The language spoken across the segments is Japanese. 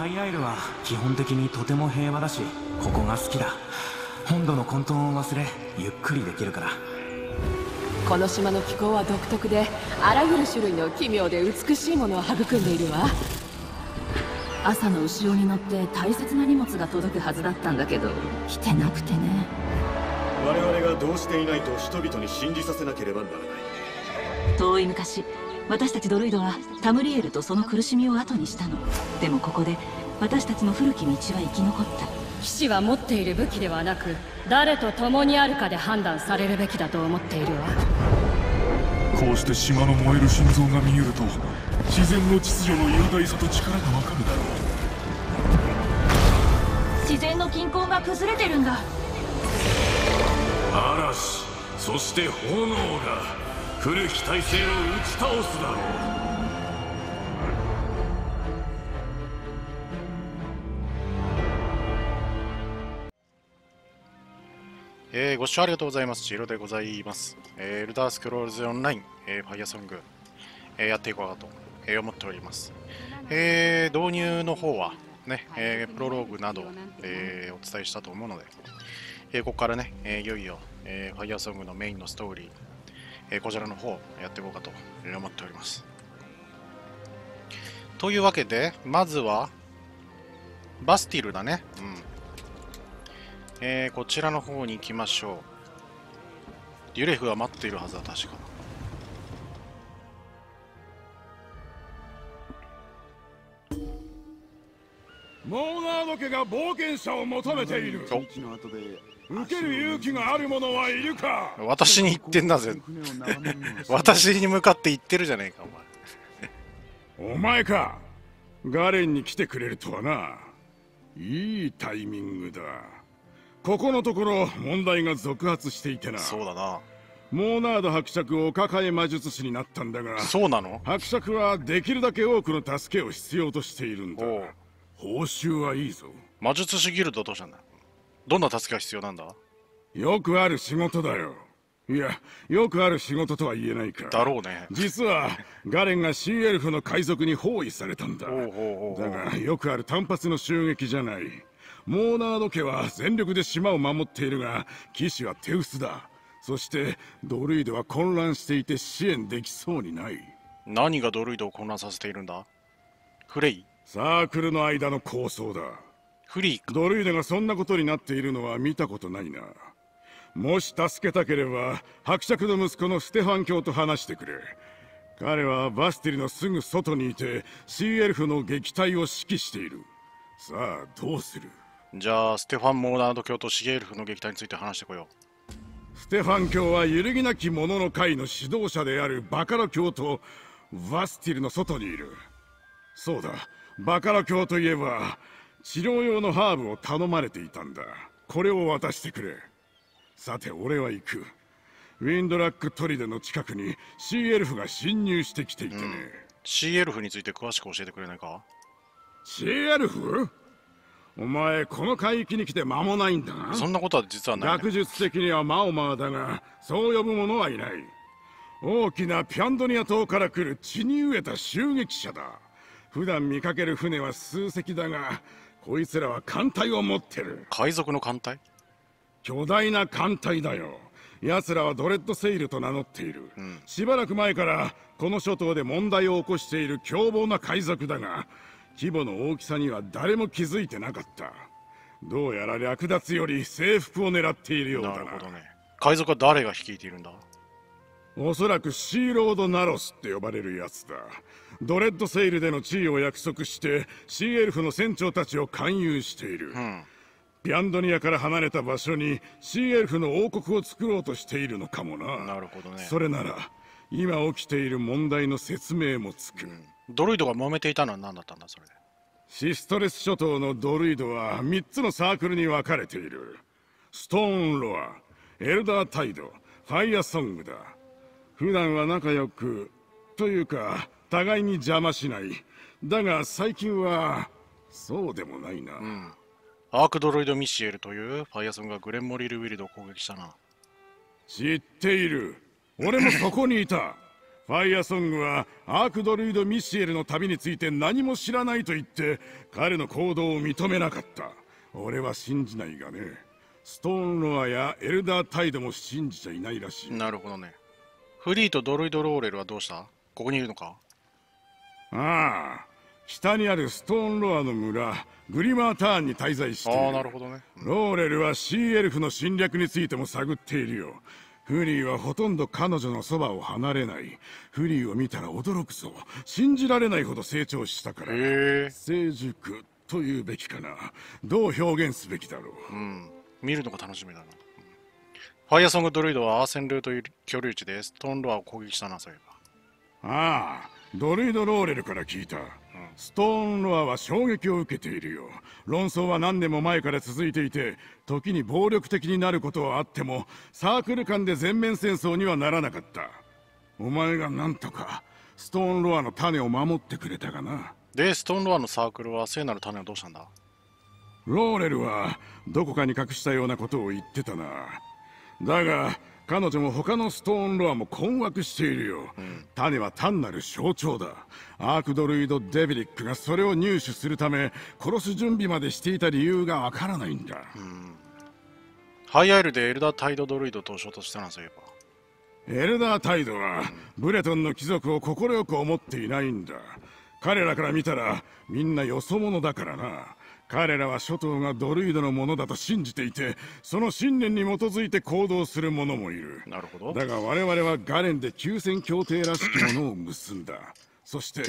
ハイアイルは基本的にとても平和だしここが好きだ。本土の混沌を忘れゆっくりできるから。この島の気候は独特であらゆる種類の奇妙で美しいものを育んでいるわ。朝の後ろに乗って大切な荷物が届くはずだったんだけど来てなくてね。我々がどうしていないと人々に信じさせなければならない。遠い昔私たちドルイドはタムリエルとその苦しみを後にしたの。でもここで私たちの古き道は生き残った。騎士は持っている武器ではなく誰と共にあるかで判断されるべきだと思っているわ。こうして島の燃える心臓が見えると自然の秩序の雄大さと力がわかるだろう。自然の均衡が崩れてるんだ。嵐そして炎が古き体制を打ち倒すだろうえー、ご視聴ありがとうございます。ジロでございます。えー、エルダースクロールズオンライン、えー、ファイアソング、えー、やっていこうかと、えー、思っております。えー、導入の方は、ね、えー、プロローグなど、えー、お伝えしたと思うので、えー、ここからね、えー、いよいよ、えー、ファイアソングのメインのストーリー、えー、こちらの方やっていこうかと思っております。というわけで、まずは、バスティルだね。うん。えー、こちらの方に行きましょう。デュレフは待っているはずだ、確か。モーナード家が冒険者を求めている。受ける勇気がある者はいるか。私に言ってんだぜ。私に向かって言ってるじゃねえかお前。お前か。ガレンに来てくれるとはな。いいタイミングだ。ここのところ問題が続発していてな。そうだな。モーナード伯爵お抱え魔術師になったんだがそうなの？伯爵はできるだけ多くの助けを必要としているんだ。報酬はいいぞ。魔術師ギルドどうしたんだどんな助けが必要なんだ？よくある仕事だよ。いや、よくある仕事とは言えないか。だろうね。実は、ガレンがシーエルフの海賊に包囲されたんだ。だが、よくある単発の襲撃じゃない。モーナード家は全力で島を守っているが、騎士は手薄だ。そして、ドルイドは混乱していて支援できそうにない。何がドルイドを混乱させているんだ？フレイサークルの間の構想だ。フリーク。ドルイデがそんなことになっているのは見たことないな。もし助けたければ伯爵の息子のステファン教と話してくれ。彼はバスティリのすぐ外にいてシーエルフの撃退を指揮している。さあどうする？じゃあステファン・モーナード教とシーエルフの撃退について話してこよう。ステファン教は揺るぎなき者の会の指導者であるバカラ教とバスティルの外にいる。そうだバカラ教といえば治療用のハーブを頼まれていたんだ。これを渡してくれ。さて俺は行く。ウィンドラック砦の近くにシーエルフが侵入してきていてね、うん、シーエルフについて詳しく教えてくれないか？シーエルフ？お前この海域に来て間もないんだな。そんなことは実はない、ね、学術的にはマオマーだがそう呼ぶ者はいない。大きなピャンドニア島から来る血に飢えた襲撃者だ。普段見かける船は数隻だがこいつらは艦隊を持ってる。海賊の艦隊？巨大な艦隊だよ。奴らはドレッドセイルと名乗っている、うん、しばらく前からこの諸島で問題を起こしている凶暴な海賊だが規模の大きさには誰も気づいてなかった。どうやら略奪より征服を狙っているようだな。なるほどね。海賊は誰が率いているんだ？おそらくシーロード・ナロスって呼ばれるやつだドレッドセイルでの地位を約束してシーエルフの船長たちを勧誘している、うん、ビャンドニアから離れた場所にシーエルフの王国を作ろうとしているのかもな。なるほどね。それなら今起きている問題の説明もつく、うん、ドルイドが揉めていたのは何だったんだそれで？シストレス諸島のドルイドは3つのサークルに分かれている。ストーンロアエルダータイドファイアソングだ。普段は仲良くというか互いに邪魔しない。だが最近はそうでもないな、うん、アークドロイド・ミシエルというファイアソンがグレンモリル・ウィルドを攻撃したな。知っている。俺もそこにいた。フ ファイアソングはアークドルイド・ミシエルの旅について何も知らないと言って彼の行動を認めなかった。俺は信じないがね。ストーンロアやエルダータイドも信じちゃいないらしい。なるほどね。フリーとドロイドローレルはどうした？ここにいるのか？ああ北にあるストーンロアの村グリマーターンに滞在しているああ、なるほどね。ローレルはシーエルフの侵略についても探っているよフリーはほとんど彼女のそばを離れないフリーを見たら驚くぞ信じられないほど成長したから。成熟というべきかなどう表現すべきだろううん。見るのが楽しみだな。うんファイアソングドロイドはアーセンルーという居留地でストーンロアを攻撃したな、そういえば。ああドルイド・ローレルから聞いた、ストーンロアは衝撃を受けているよ。論争は何年も前から続いていて時に暴力的になることはあってもサークル間で全面戦争にはならなかった。お前がなんとかストーンロアの種を守ってくれたがな。で、ストーンロアのサークルは聖なる種をどうしたんだ？ローレルはどこかに隠したようなことを言ってたな。だが彼女も他のストーンロアも困惑しているよ、種は単なる象徴だ。アークドルイド・デビリックがそれを入手するため殺す準備までしていた理由がわからないんだ、ハイアイルでエルダータイドドロイドと衝突したな、そう。いえば。エルダータイドはブレトンの貴族を快く思っていないんだ。彼らから見たらみんなよそ者だからな彼らは諸島がドルイドのものだと信じていてその信念に基づいて行動する者もいるなるほど。だが我々はガレンで休戦協定らしきものを結んだそして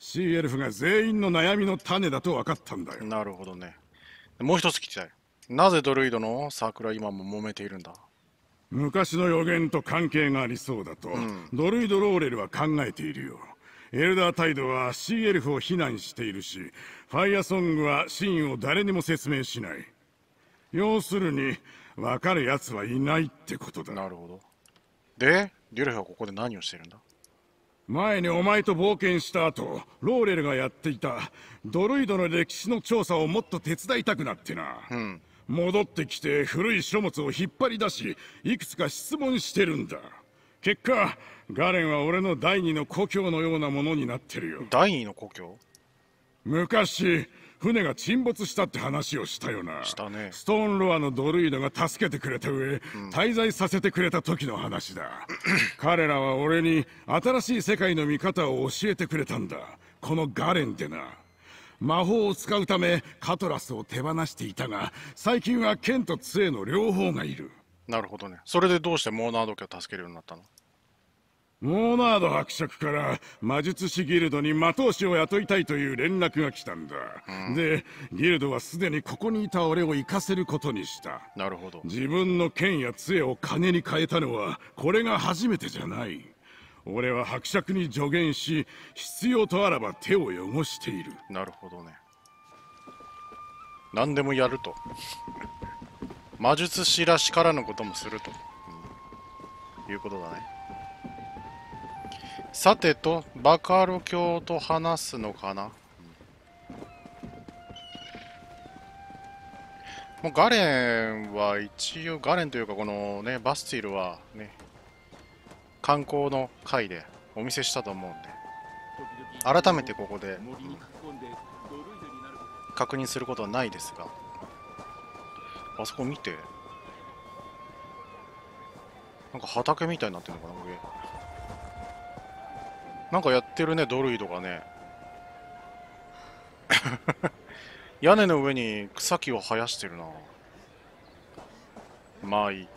シーエルフが全員の悩みの種だと分かったんだよなるほどね。もう一つ聞きたい。なぜドルイドのサークルは今も揉めているんだ？昔の予言と関係がありそうだと、ドルイド・ローレルは考えているよエルダータイドはシーエルフを非難しているしファイアソングは真意を誰にも説明しない。要するに分かる奴はいないってことだ。なるほど。で、デュレフはここで何をしているんだ？前にお前と冒険した後ローレルがやっていたドルイドの歴史の調査をもっと手伝いたくなってな、戻ってきて古い書物を引っ張り出しいくつか質問してるんだ。結果ガレンは俺の第二の故郷のようなものになってるよ。第二の故郷？昔船が沈没したって話をしたよな。したね。ストーンロアのドルイドが助けてくれた上、滞在させてくれた時の話だ。彼らは俺に新しい世界の見方を教えてくれたんだ。このガレンでな。魔法を使うためカトラスを手放していたが最近は剣と杖の両方がいる。なるほどね。それでどうしてモーナード家を助けるようになったの？モーナード伯爵から魔術師ギルドに魔導士を雇いたいという連絡が来たんだ、でギルドはすでにここにいた俺を行かせることにしたなるほど。自分の剣や杖を金に変えたのはこれが初めてじゃない俺は伯爵に助言し必要とあらば手を汚しているなるほどね。何でもやると。魔術師らしからぬこともすると、うんいうことだね。さてと、バカロ教と話すのかな、もうガレンは一応、ガレンというかこのね、バスティルはね、観光の会でお見せしたと思うんで、改めてここで、確認することはないですがあそこ見てなんか畑みたいになってるのかな上なんかやってるねドルイドがね。屋根の上に草木を生やしてるな。まあいい。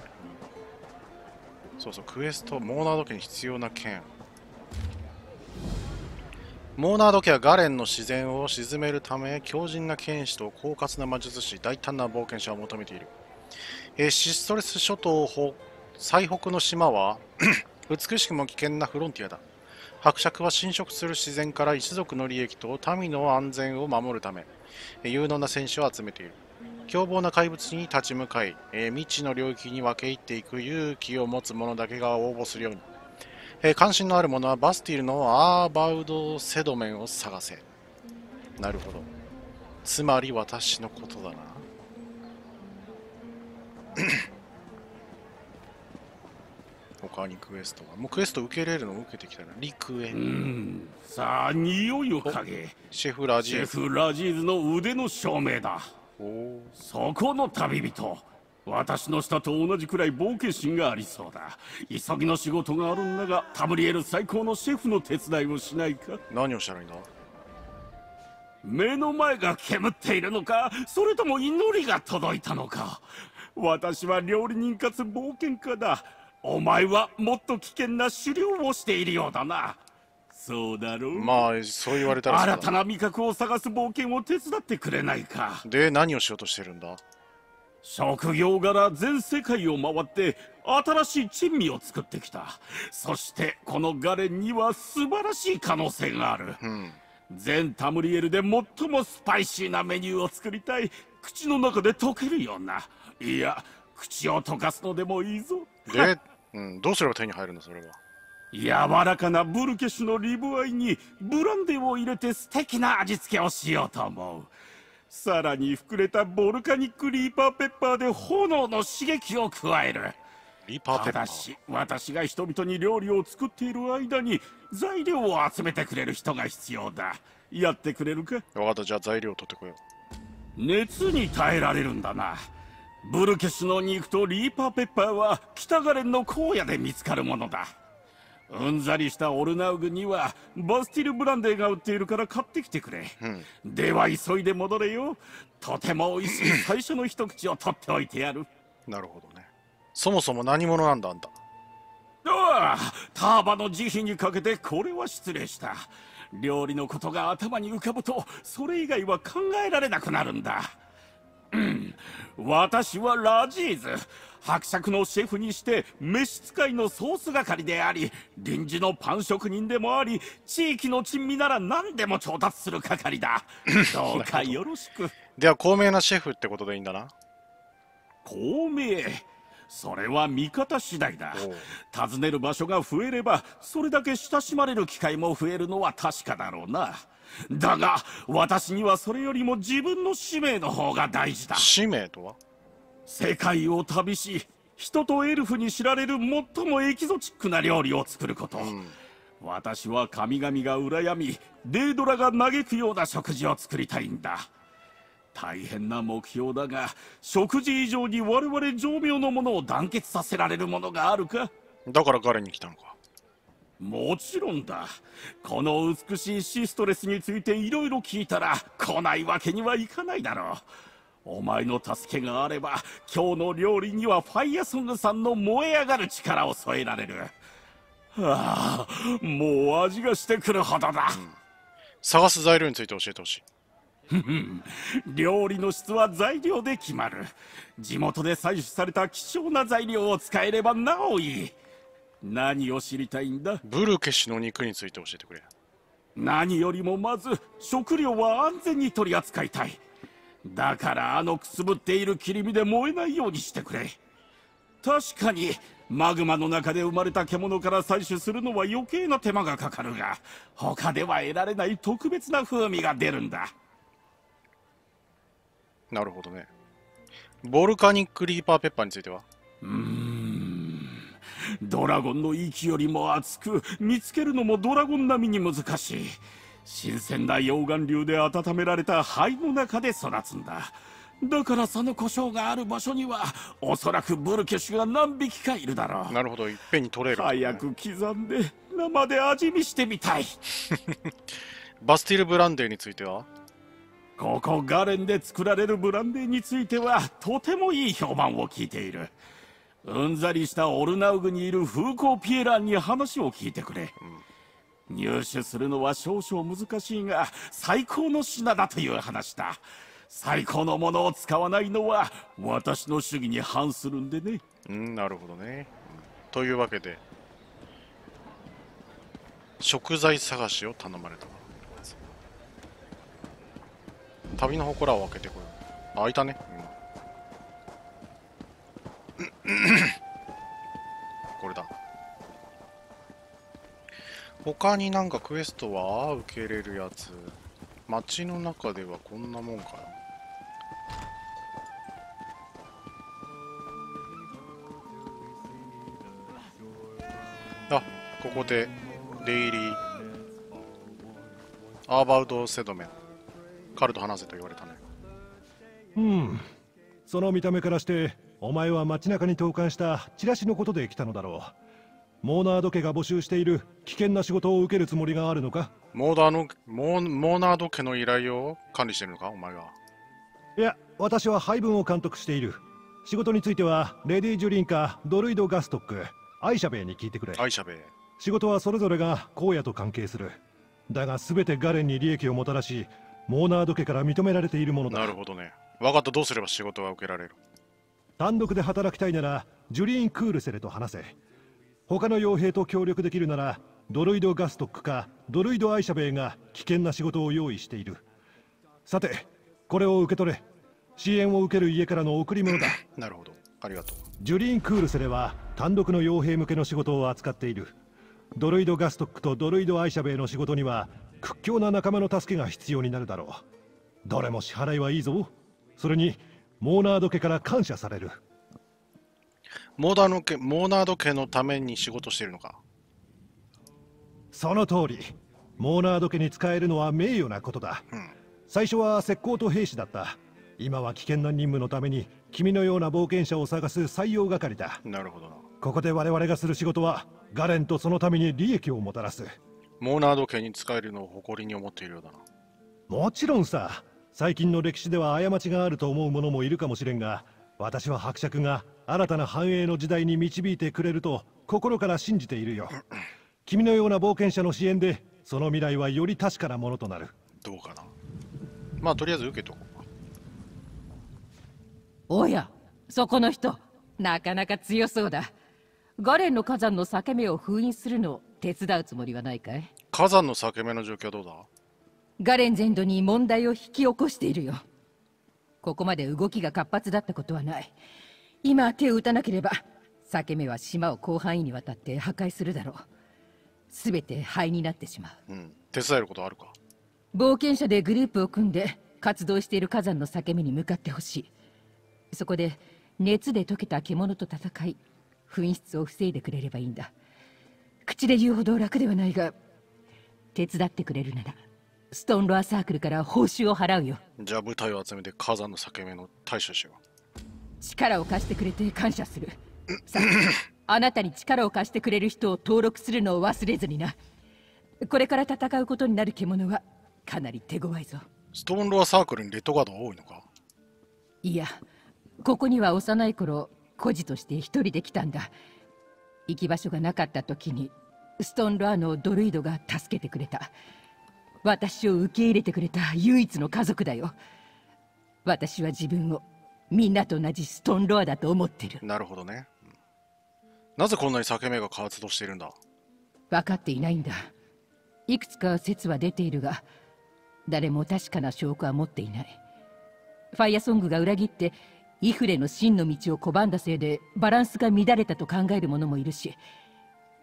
そうそうクエストモーナード家に必要な剣。モーナード家はガレンの自然を鎮めるため強靭な剣士と狡猾な魔術師大胆な冒険者を求めている、えーシストレス諸島北最北の島は 美しくも危険なフロンティアだ。伯爵は侵食する自然から一族の利益と民の安全を守るためえー有能な戦士を集めている凶暴な怪物に立ち向かい、えー未知の領域に分け入っていく勇気を持つ者だけが応募するようにえー関心のある者はバスティルのアーバウド・セドメンを探せ。なるほど。つまり私のことだな。お他にクエストはもうクエスト受けれるの受けてきたらリクエうん。さあ匂いを嗅げ。シェフラジシェーズフラジーズの腕の証明だ。おおそこの旅人。私の下と同じくらい冒険心がありそうだ。急ぎの仕事があるんだがタブリエル最高のシェフの手伝いをしないか。何をしたらいいんだ目の前が煙っているのかそれとも祈りが届いたのか。私は料理人かつ冒険家だお前はもっと危険な狩猟をしているようだな。そうだろう、まあそう言われたら新たな味覚を探す冒険を手伝ってくれないか。で何をしようとしてるんだ？職業柄全世界を回って新しい珍味を作ってきた。そしてこのガレンには素晴らしい可能性がある。うん。全タムリエルで最もスパイシーなメニューを作りたい。口の中で溶けるような。いや口を溶かすのでもいいぞ。で、うん、どうすれば手に入るのそれは。柔らかなブルケシュのリブアイにブランデーを入れて素敵な味付けをしようと思う。さらに膨れたボルカニックリーパーペッパーで炎の刺激を加える。リーパーペッパー。ただし私が人々に料理を作っている間に材料を集めてくれる人が必要だ。やってくれるか？分かった。じゃあ材料を取ってこよ熱に耐えられるんだなブルケスの肉とリーパーペッパーは北ガレンの荒野で見つかるものだ。うんざりしたオルナウグにはバスティルブランデーが売っているから買ってきてくれ、では急いで戻れよ。とても美味しい最初の一口を取っておいてやる。うなるほどね。そもそも何者なんだあんた？ああターバの慈悲にかけてこれは失礼した。料理のことが頭に浮かぶとそれ以外は考えられなくなるんだ。うん私はラジーズ。伯爵のシェフにして召使いのソース係であり臨時のパン職人でもあり地域の珍味なら何でも調達する係だ。どうかよろしく。では高名なシェフってことでいいんだな。孔明それは味方次第だ。訪ねる場所が増えればそれだけ親しまれる機会も増えるのは確かだろうなだが私にはそれよりも自分の使命の方が大事だ。使命とは？世界を旅し人とエルフに知られる最もエキゾチックな料理を作ること、私は神々が羨みデードラが嘆くような食事を作りたいんだ。大変な目標だが食事以上に我々情妙のものを団結させられるものがあるか？だからガレに来たのか？もちろんだ。この美しいシストレスについていろいろ聞いたら来ないわけにはいかないだろう。お前の助けがあれば今日の料理にはファイアソングさんの燃え上がる力を添えられる。ああもう味がしてくるほどだ、探す材料について教えてほしい。料理の質は材料で決まる。地元で採取された貴重な材料を使えればなおいい何を知りたいんだ？ブルケシの肉について教えてくれ。何よりもまず食料は安全に取り扱いたい。だからあのくすぶっている切り身で燃えないようにしてくれ。確かにマグマの中で生まれた獣から採取するのは余計な手間がかかるが他では得られない特別な風味が出るんだ。なるほどね。ボルカニックリーパーペッパーについては？ドラゴンの息よりも熱く見つけるのもドラゴン並みに難しい。新鮮な溶岩流で温められた灰の中で育つんだ。だからその故障がある場所にはおそらくブルケシュが何匹かいるだろう。なるほどいっぺんに取れる、早く刻んで生で味見してみたい。バスティルブランデーについては？ここガレンで作られるブランデーについてはとてもいい評判を聞いているうんざりしたオルナウグにいる風光ピエランに話を聞いてくれ、入手するのは少々難しいが最高の品だという話だ。最高のものを使わないのは私の主義に反するんでね。うんなるほどね、というわけで食材探しを頼まれた旅の祠を開けてこよう。あ開いたね。今 これだ。他になんかクエストは受けれるやつ。街の中ではこんなもんかなあここでデイリー。アーバウトセドメン。カルと話せと言われたね。うん。その見た目からしてお前は街中に投函したチラシのことで来たのだろう。モーナード家が募集している危険な仕事を受けるつもりがあるのか？モーダーのモーナード家の依頼を管理してるのか？お前がいや私は配分を監督している。仕事についてはレディ・ジュリンかドルイド・ガストックアイシャベイに聞いてくれ。アイシャベイ。仕事はそれぞれが荒野と関係する。だが全てガレンに利益をもたらしモーナード家から認められているものだ。なるほどね。分かった。どうすれば仕事は受けられる？単独で働きたいならジュリーン・クールセレと話せ。他の傭兵と協力できるならドルイド・ガストックかドルイド・アイシャベイが危険な仕事を用意している。さてこれを受け取れ。支援を受ける家からの贈り物だ。なるほど。ありがとう。ジュリーン・クールセレは単独の傭兵向けの仕事を扱っている。ドルイド・ガストックとドルイド・アイシャベイの仕事には屈強な仲間の助けが必要になるだろう。どれも支払いはいいぞ。それにモーナード家から感謝される。モーダーの家モーナード家のために仕事してるのか？その通り。モーナード家に使えるのは名誉なことだ、うん。最初は石膏と兵士だった。今は危険な任務のために君のような冒険者を探す採用係だ。なるほどな。ここで我々がする仕事はガレンとそのために利益をもたらす。モーナード家に使えるのを誇りに思っているようだな。もちろんさ最近の歴史では過ちがあると思う者もいるかもしれんが私は伯爵が新たな繁栄の時代に導いてくれると心から信じているよ。君のような冒険者の支援でその未来はより確かなものとなる。どうかな。まあとりあえず受けとこう。かおやそこの人。なかなか強そうだ。ガレンの火山の裂け目を封印するのを手伝うつもりはないかい？火山の裂け目の状況はどうだ？ガレン全土に問題を引き起こしているよ。ここまで動きが活発だったことはない。今手を打たなければ裂け目は島を広範囲にわたって破壊するだろう。全て灰になってしまう。うん。手伝えることあるか？冒険者でグループを組んで活動している火山の裂け目に向かってほしい。そこで熱で溶けた獣と戦い紛失を防いでくれればいいんだ。口で言うほど楽ではないが手伝ってくれるならストーンロアサークルから報酬を払うよ。じゃあ部隊を集めて火山の裂け目の対処しよ力を貸してくれて感謝する。さああなたに力を貸してくれる人を登録するのを忘れずにな。これから戦うことになる獣はかなり手強いぞ。うストーンロアサークルにレッドガードは多いのか？いやここには幼い頃孤児として一人で来たんだ。行き場所がなかった時にストーンロアのドルイドが助けてくれた私を受け入れてくれた唯一の家族だよ。私は自分をみんなと同じストーンロアだと思ってる。なるほどね、うん。なぜこんなに裂け目が活動しているんだ？分かっていないんだ。いくつか説は出ているが誰も確かな証拠は持っていない。ファイアソングが裏切ってイフレの真の道を拒んだせいでバランスが乱れたと考える者もいるし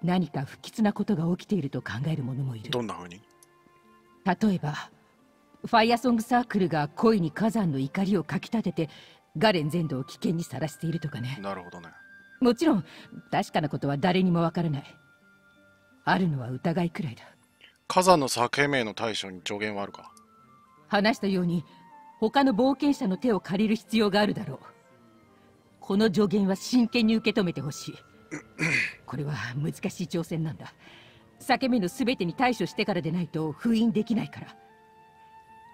何か不吉なことが起きていると考える者もいる。どんな風に？例えばファイアソングサークルが恋に火山の怒りをかきたててガレン全土を危険にさらしているとかね。なるほどね。もちろん確かなことは誰にもわからない。あるのは疑いくらいだ。火山の裂け目の対処に助言はあるか？話したように他の冒険者の手を借りる必要があるだろう。この助言は真剣に受け止めてほしい。これは難しい挑戦なんだ裂け目の全てに対処してからでないと封印できないから。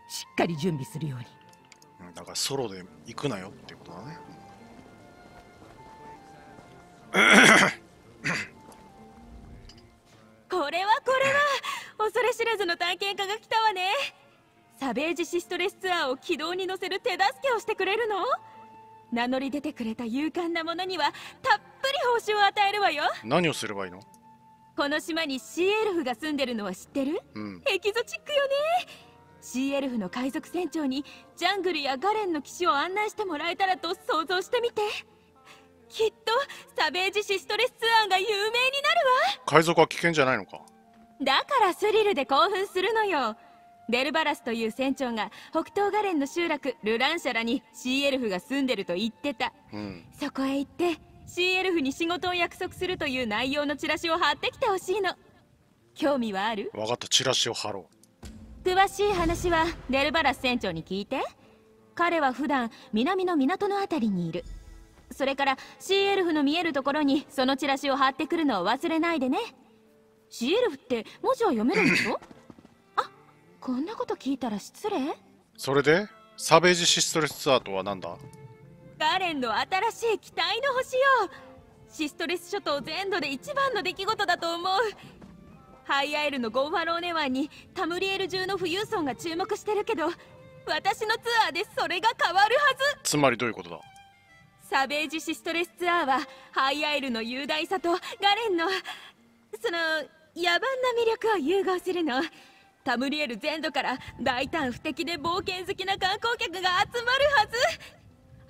しっかり準備するように。うんだからソロで行くなよってことだね。これはこれは。恐れ知らずの探検家が来たわね。サベージシストレスツアーを軌道に乗せる手助けをしてくれるの？名乗り出てくれた勇敢な者にはたっぷり報酬を与えるわよ。何をすればいいの？この島にシーエルフが住んでるのは知ってる？うん。エキゾチックよね。シーエルフの海賊船長にジャングルやガレンの騎士を案内してもらえたらと想像してみて。きっとサベージシストレスツアーが有名になるわ。海賊は危険じゃないのか？だからスリルで興奮するのよ。デルバラスという船長が北東ガレンの集落ルランシャラにシーエルフが住んでると言ってた。うん。そこへ行ってシーエルフに仕事を約束するという内容のチラシを貼ってきてほしいの。興味はある？分かったチラシを貼ろ詳しい話はデルバラス船長に聞いて。彼は普段南の港のあたりにいる。それからシーエルフの見えるところにそのチラシを貼ってくるのを忘れないでね。シーエルフって文字は読めるんでしょあこんなこと聞いたら失礼。それで？サベージシストレスツアーとは何だ？ガレンの新しい期待の星よ。シストレス諸島全土で一番の出来事だと思う。ハイアエルのゴンファローネ湾にタムリエル中の富裕層が注目してるけど私のツアーでそれが変わるはず。つまりどういうことだ？サベージシストレスツアーはハイアエルの雄大さとガレンのその野蛮な魅力を融合するの。タムリエル全土から大胆不敵で冒険好きな観光客が集まるはず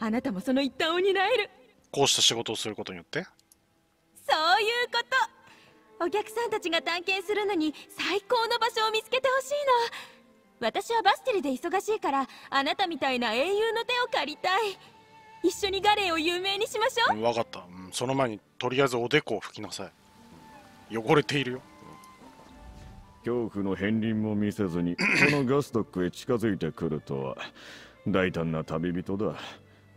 あなたもその一端を担える。こうした仕事をすることによって？そういうこと。お客さんたちが探検するのに最高の場所を見つけてほしいの私はバステルで忙しいからあなたみたいな英雄の手を借りたい。一緒にガレンを有名にしましょう、うん、分かった、うん、その前にとりあえずおでこを拭きなさい。汚れているよ。恐怖の片鱗も見せずにこのガストックへ近づいてくるとは。大胆な旅人だ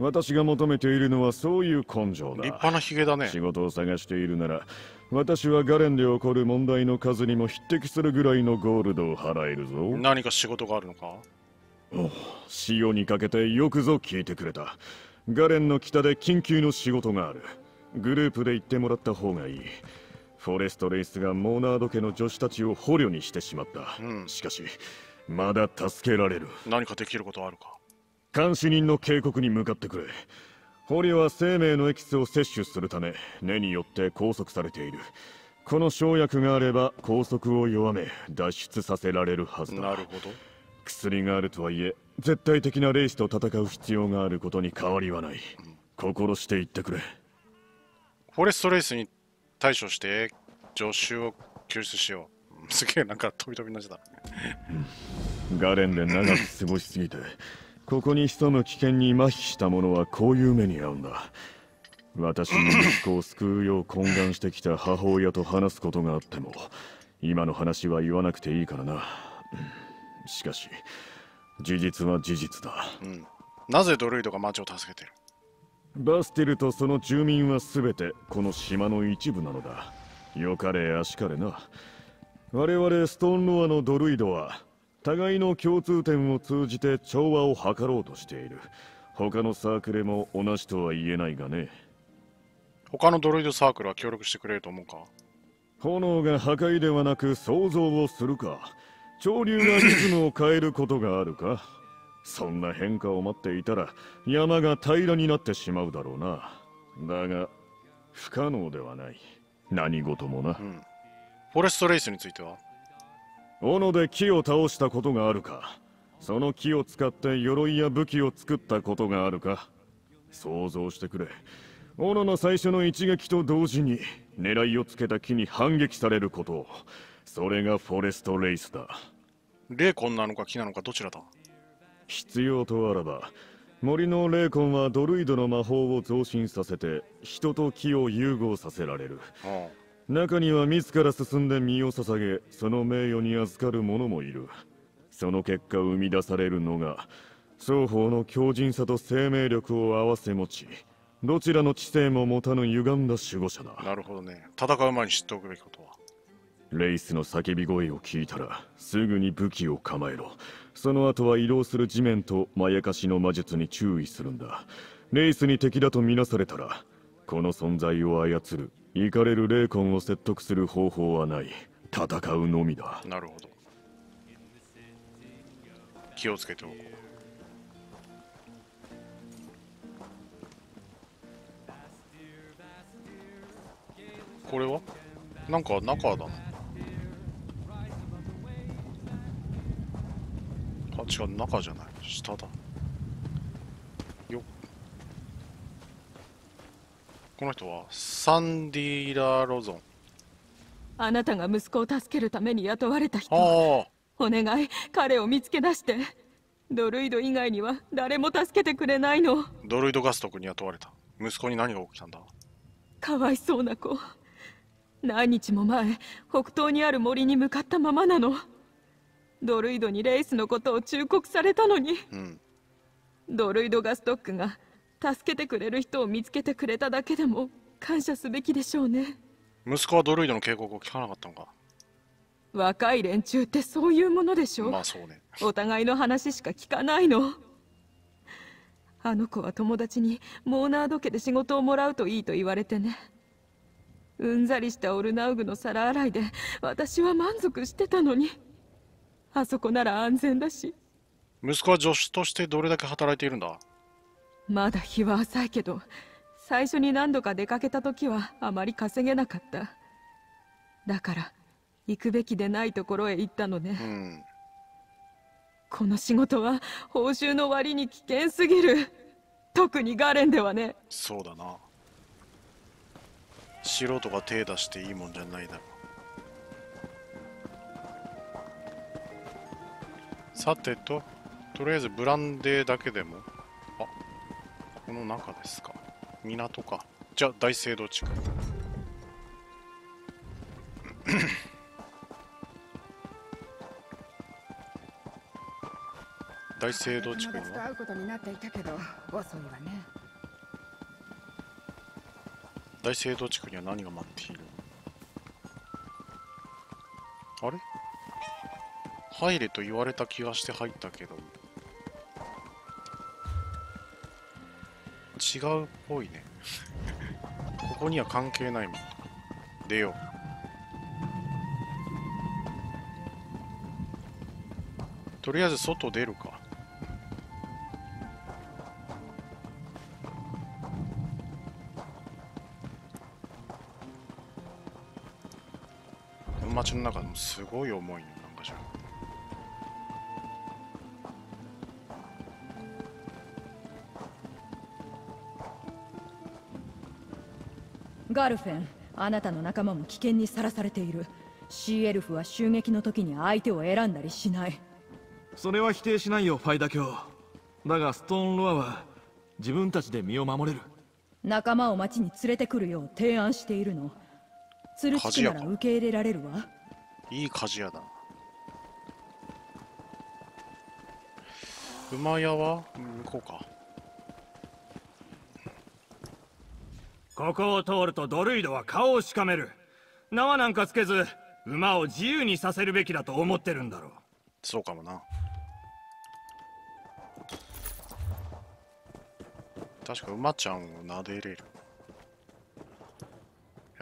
私が求めているのはそういう根性だ。立派なヒゲだね。仕事を探しているなら私はガレンで起こる問題の数にも匹敵するぐらいのゴールドを払えるぞ。何か仕事があるのか？お潮にかけてよくぞ聞いてくれた。ガレンの北で緊急の仕事がある。グループで行ってもらった方がいい。フォレスト・レイスがモーナード家の女子たちを捕虜にしてしまった、うん。しかしまだ助けられる。何かできることはあるか？監視人の警告に向かってくれ。捕虜は生命のエキスを摂取するため根によって拘束されている。この生薬があれば拘束を弱め脱出させられるはずだ。なるほど。薬があるとはいえ絶対的なレイスと戦う必要があることに変わりはない。心して言ってくれ。フォレストレースに対処して助手を救出しよう。すげえなんか飛び飛びになっちゃった。ガレンで長く過ごしすぎてここに潜む危険に麻痺した者はこういう目に遭うんだ。私の息子を救うよう懇願してきた母親と話すことがあっても今の話は言わなくていいからな。うん。しかし事実は事実だ。うん。なぜドルイドが町を助けてる？バスティルとその住民は全てこの島の一部なのだ。よかれあしかれな。我々ストーンロアのドルイドは互いの共通点を通じて調和を図ろうとしている。他のサークルも同じとは言えないがね。他のドルイドサークルは協力してくれると思うか？炎が破壊ではなく創造をするか。潮流がリズムを変えることがあるか。そんな変化を待っていたら山が平らになってしまうだろうな。だが不可能ではない。何事もな、うん。フォレストレイスについては？斧で木を倒したことがあるか。その木を使って鎧や武器を作ったことがあるか。想像してくれ。斧の最初の一撃と同時に狙いをつけた木に反撃されること。それがフォレストレイスだ。レーコンなのか木なのかどちらだ？必要とあらば森のレーコンはドルイドの魔法を増進させて人と木を融合させられる。あ中には自ら進んで身を捧げその名誉に預かる者もいる。その結果生み出されるのが双方の強靭さと生命力を合わせ持ちどちらの知性も持たぬ歪んだ守護者だ。あなるほどね。戦う前に知っておくべきことは。レイスの叫び声を聞いたらすぐに武器を構えろ。その後は移動する地面とまやかしの魔術に注意するんだ。レイスに敵だとみなされたらこの存在を操るイかれる霊魂を説得する方法はない。戦うのみだ。なるほど。気をつけておこう。これは？なんか中だな。あ違う中じゃない。下だよっこの人はサンディラ・ロゾン。あなたが息子を助けるために雇われた人。お願い。彼を見つけ出して。ドルイド以外には誰も助けてくれないの。ドルイドガストクに雇われた。息子に何が起きたんだ？かわいそうな子。何日も前北東にある森に向かったままなの。ドルイドにレイスのことを忠告されたのに、うん、ドルイドガストックが助けてくれる人を見つけてくれただけでも感謝すべきでしょうね。息子はドルイドの警告を聞かなかったのか。若い連中ってそういうものでしょまあそうね。お互いの話しか聞かないの。あの子は友達にモーナード家で仕事をもらうといいと言われてね。うんざりしたオルナウグの皿洗いで私は満足してたのに。あそこなら安全だし。息子は助手としてどれだけ働いているんだ？まだ日は浅いけど最初に何度か出かけた時はあまり稼げなかった。だから行くべきでないところへ行ったのね、うん、この仕事は報酬の割に危険すぎる。特にガレンではね。そうだな。素人が手出していいもんじゃないだろ。さてととりあえずブランデーだけでも。あこの中ですか？港か？じゃあ大聖堂地区。大聖堂地区にうことになっていたけど遅いわね。大聖堂地区には何が待っている？あれ？入れと言われた気がして入ったけど違うっぽいね。ここには関係ないもん。出よう。とりあえず外出るか。街の中でもすごい重いねなんかじゃガルフェンあなたの仲間も危険にさらされている。シーエルフは襲撃の時に相手を選んだりしない。それは否定しないよファイダ教だがストーンロアは自分たちで身を守れる。仲間を町に連れてくるよう提案しているの。鶴地なら受け入れられるわ。いい鍛冶屋だ馬屋は？向こうかここを通るとドルイドは顔をしかめる。縄なんかつけず馬を自由にさせるべきだと思ってるんだろう。そうかもな。確か馬ちゃんを撫でれる。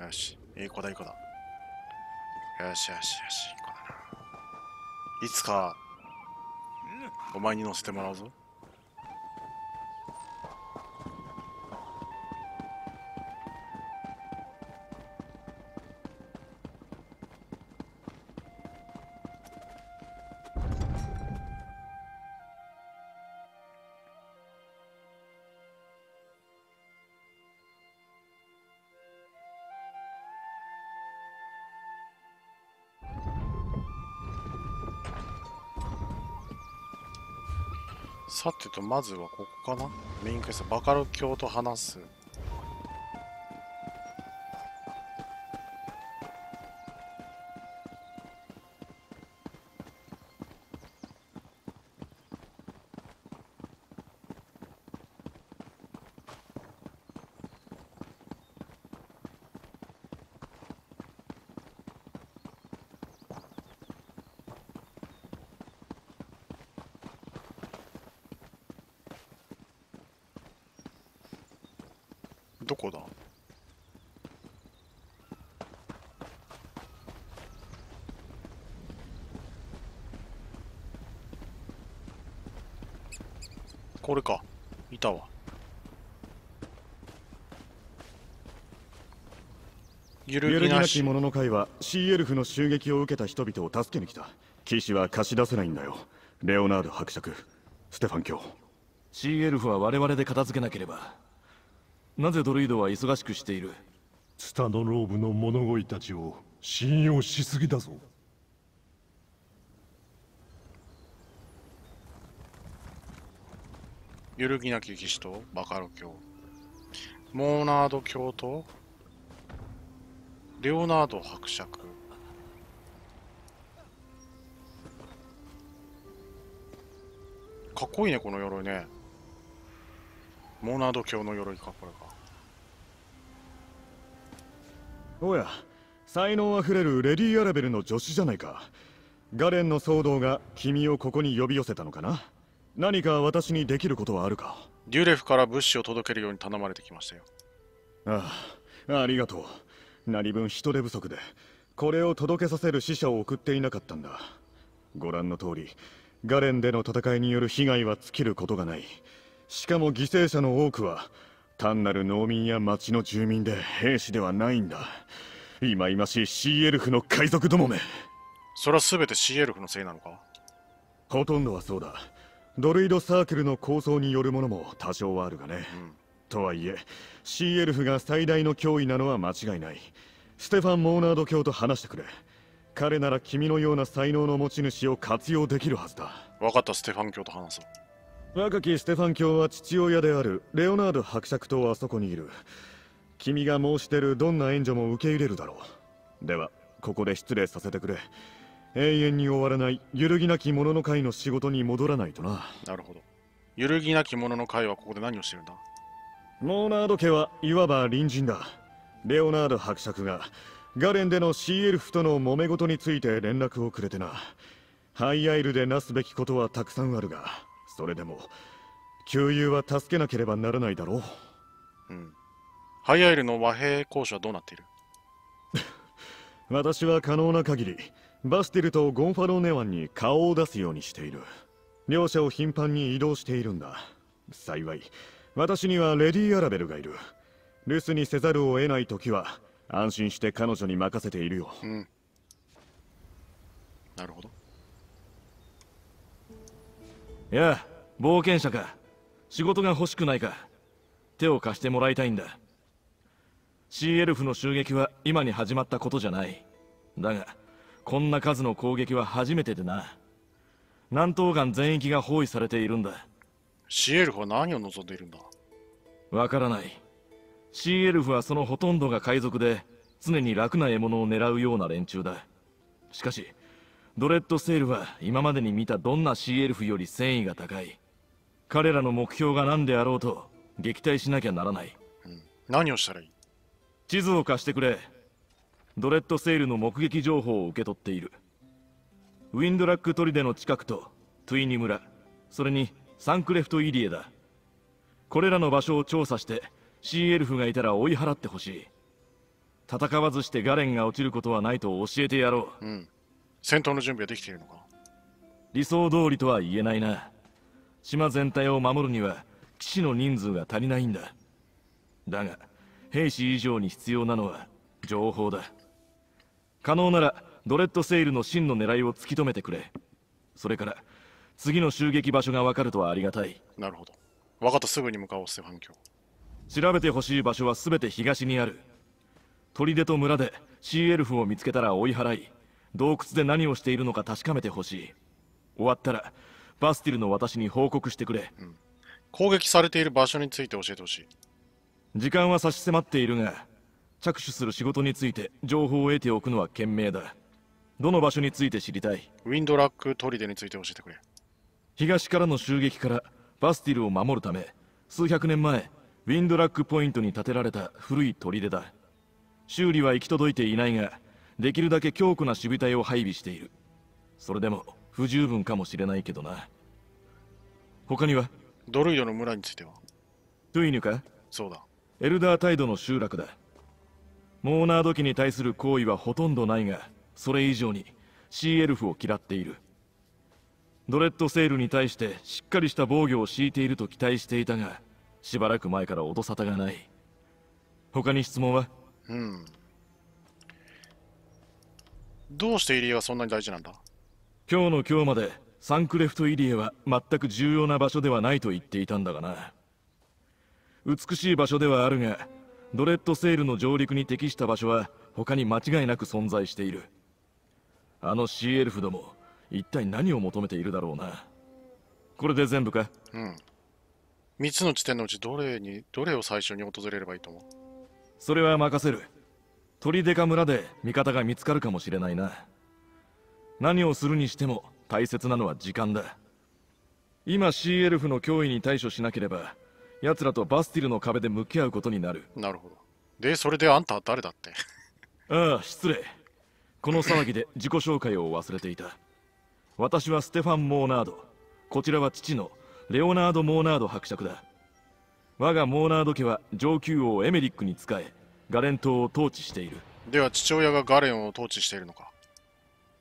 よしいい子だいい子だ。よしよしよしいい子だな。いつかお前に乗せてもらうぞ。さてと、まずはここかなメインクエスト、バカロ教と話す。どこだこれかいたわ揺るぎなき者の会はシーエルフの襲撃を受けた人々を助けに来た。騎士は貸し出せないんだよ。レオナード伯爵。ステファン卿シーエルフは我々で片付けなければ。なぜドルイドは忙しくしている？スタドローブの物乞いたちを信用しすぎだぞ。揺るぎなき騎士とバカロ教。モーナード教とレオナード伯爵。かっこいいねこの鎧ね。モーナード教の鎧かこれか。おや才能あふれるレディ・アラベルの助手じゃないか。ガレンの騒動が君をここに呼び寄せたのかな。何か私にできることはあるか。デュレフから物資を届けるように頼まれてきましたよ。ああありがとう何分人手不足でこれを届けさせる死者を送っていなかったんだ。ご覧の通りガレンでの戦いによる被害は尽きることがない。しかも犠牲者の多くは単なる農民や町の住民で兵士ではないんだ。忌々しいシーエルフの海賊どもめ。それは全てシーエルフのせいなのか？ほとんどはそうだ。ドルイドサークルの構想によるものも多少はあるがね、うん、とはいえシーエルフが最大の脅威なのは間違いない。ステファン・モーナード教と話してくれ。彼なら君のような才能の持ち主を活用できるはずだ。分かったステファン教と話そう。若きステファン教は父親であるレオナード伯爵とあそこにいる。君が申し出るどんな援助も受け入れるだろう。ではここで失礼させてくれ。永遠に終わらない揺るぎなき者の会の仕事に戻らないとな。なるほど。揺るぎなき者の会はここで何をしてるんだ？モーナード家はいわば隣人だ。レオナード伯爵がガレンでのシーエルフとの揉め事について連絡をくれてな。ハイアイルでなすべきことはたくさんあるがそれでも旧友は助けなければならないだろう。うん。ハイアイルの和平交渉はどうなっている？私は可能な限りバスティルとゴンファローネ湾に顔を出すようにしている。両者を頻繁に移動しているんだ。幸い私にはレディ・アラベルがいる。留守にせざるを得ない時は安心して彼女に任せているよ、うん、なるほど。やあ冒険者か。仕事が欲しくないか。手を貸してもらいたいんだ。シーエルフの襲撃は今に始まったことじゃない。だがこんな数の攻撃は初めてでな。南東岸全域が包囲されているんだシーエルフは何を望んでいるんだ？わからない。シーエルフはそのほとんどが海賊で常に楽な獲物を狙うような連中だ。しかしドレッドセールは今までに見たどんなシーエルフより戦意が高い。彼らの目標が何であろうと撃退しなきゃならない、うん、何をしたらいい？地図を貸してくれ。ドレッドセールの目撃情報を受け取っている。ウィンドラック砦の近くとトゥイニ村。それにサンクレフトイリエだ。これらの場所を調査してシーエルフがいたら追い払ってほしい。戦わずしてガレンが落ちることはないと教えてやろう、うん、戦闘の準備はできているのか？理想通りとは言えないな。島全体を守るには騎士の人数が足りないんだ。だが兵士以上に必要なのは情報だ。可能ならドレッドセイルの真の狙いを突き止めてくれ。それから次の襲撃場所が分かるとはありがたい。なるほど。分かったすぐに向かおうステファン教調べてほしい場所は全て東にある。砦と村でシーエルフを見つけたら追い払い。洞窟で何をしているのか確かめてほしい。終わったらバスティルの私に報告してくれ、うん、攻撃されている場所について教えてほしい。時間は差し迫っているが着手する仕事について情報を得ておくのは賢明だ。どの場所について知りたい？ウィンドラック砦について教えてくれ東からの襲撃からバスティルを守るため数百年前ウィンドラックポイントに建てられた古い砦だ。修理は行き届いていないができるだけ強固な守備隊を配備している。それでも不十分かもしれないけどな。他には？ドルイドの村については？トゥイヌか？そうだ。エルダータイドの集落だ。モーナード家に対する行為はほとんどないがそれ以上にシーエルフを嫌っているドレッドセールに対してしっかりした防御を敷いていると期待していたがしばらく前から音沙汰がない。他に質問は？うん。どうしてイリエはそんなに大事なんだ？今日の今日までサンクレフトイリエは全く重要な場所ではないと言っていたんだがな。美しい場所ではあるがドレッドセールの上陸に適した場所は他に間違いなく存在している。あのシーエルフども一体何を求めているだろうな。これで全部か？うん。3つの地点のうちどれにどれを最初に訪れればいいと思う？それは任せる。鳥デカ村で味方が見つかるかもしれないな。何をするにしても大切なのは時間だ。今シーエルフの脅威に対処しなければ奴らとバスティルの壁で向き合うことになる。なるほど。でそれであんたは誰だって？ああ失礼。この騒ぎで自己紹介を忘れていた私はステファン・モーナード。こちらは父のレオナード・モーナード伯爵だ。我がモーナード家は上級王エメリックに仕えガレン島を統治している。では父親がガレンを統治しているのか？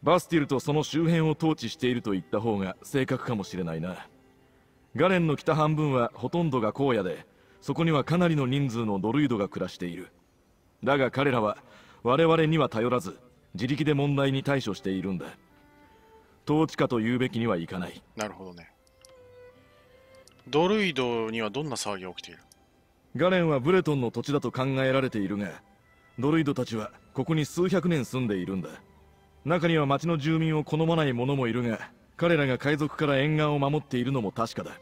バスティルとその周辺を統治していると言った方が正確かもしれないな。ガレンの北半分はほとんどが荒野でそこにはかなりの人数のドルイドが暮らしている。だが彼らは我々には頼らず自力で問題に対処しているんだ統治下と言うべきにはいかない。なるほどね。ドルイドにはどんな騒ぎが起きている？ガレンはブレトンの土地だと考えられているがドルイドたちはここに数百年住んでいるんだ。中には町の住民を好まない者もいるが彼らが海賊から沿岸を守っているのも確かだ。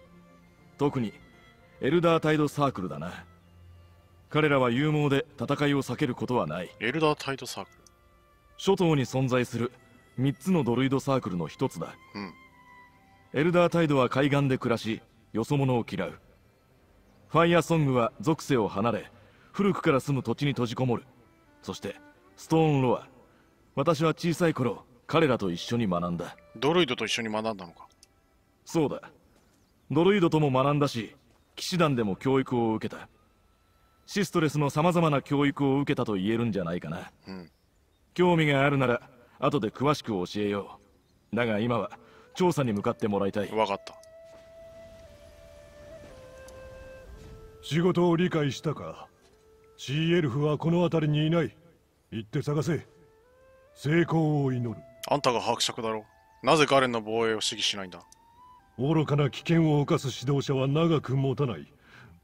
特にエルダータイドサークルだな。彼らは勇猛で戦いを避けることはない。エルダータイドサークル。諸島に存在する3つのドルイドサークルの一つだ、うん、エルダータイドは海岸で暮らしよそ者を嫌う。ファイアソングは属性を離れ古くから住む土地に閉じこもる。そしてストーンロア。私は小さい頃彼らと一緒に学んだ。ドルイドと一緒に学んだのか。そうだ。ドルイドとも学んだし騎士団でも教育を受けた。シストレスの様々な教育を受けたと言えるんじゃないかな、うん、興味があるなら後で詳しく教えよう。だが今は調査に向かってもらいたい。分かった。仕事を理解したか？シーエルフはこの辺りにいない。行って探せ。成功を祈る。あんたが伯爵だろなぜガレンの防衛を指揮しないんだ？愚かな危険を冒す指導者は長く持たない。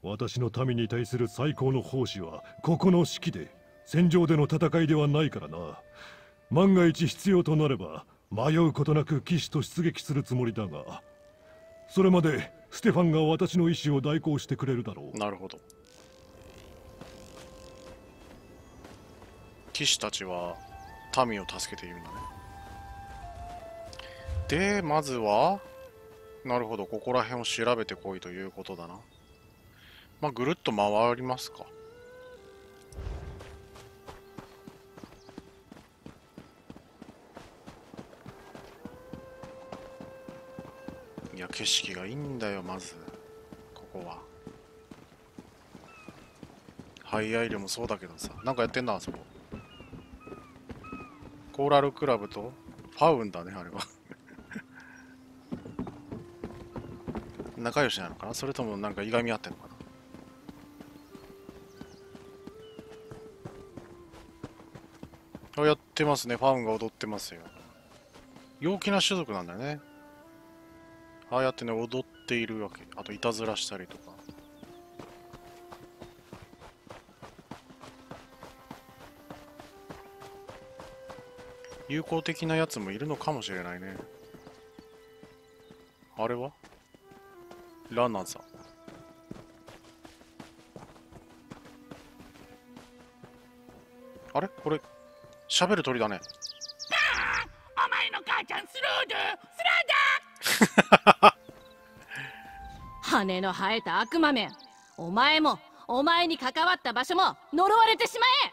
私の民に対する最高の奉仕はここの指揮で。戦場での戦いではないからな万が一必要となれば迷うことなく騎士と出撃するつもりだがそれまでステファンが私の意思を代行してくれるだろう。なるほど。騎士たちは民を助けているんだね。でまずはなるほどここら辺を調べてこいということだな。まあぐるっと回りますか。景色がいいんだよまず。ここは。ハイアイルもそうだけどさ。なんかやってんなあそこ。コーラルクラブとファウンだねあれは。仲良しなのかな？それともなんかいがみ合ってんのかな？あやってますね。ファウンが踊ってますよ。陽気な種族なんだよね。ああやってね踊っているわけ。あといたずらしたりとか。友好的なやつもいるのかもしれないね。あれは？ラナザ。あれ？これ喋る鳥だね。お前の母ちゃんスロード羽の生えた悪魔めお前もお前に関わった場所も呪われてしまえ。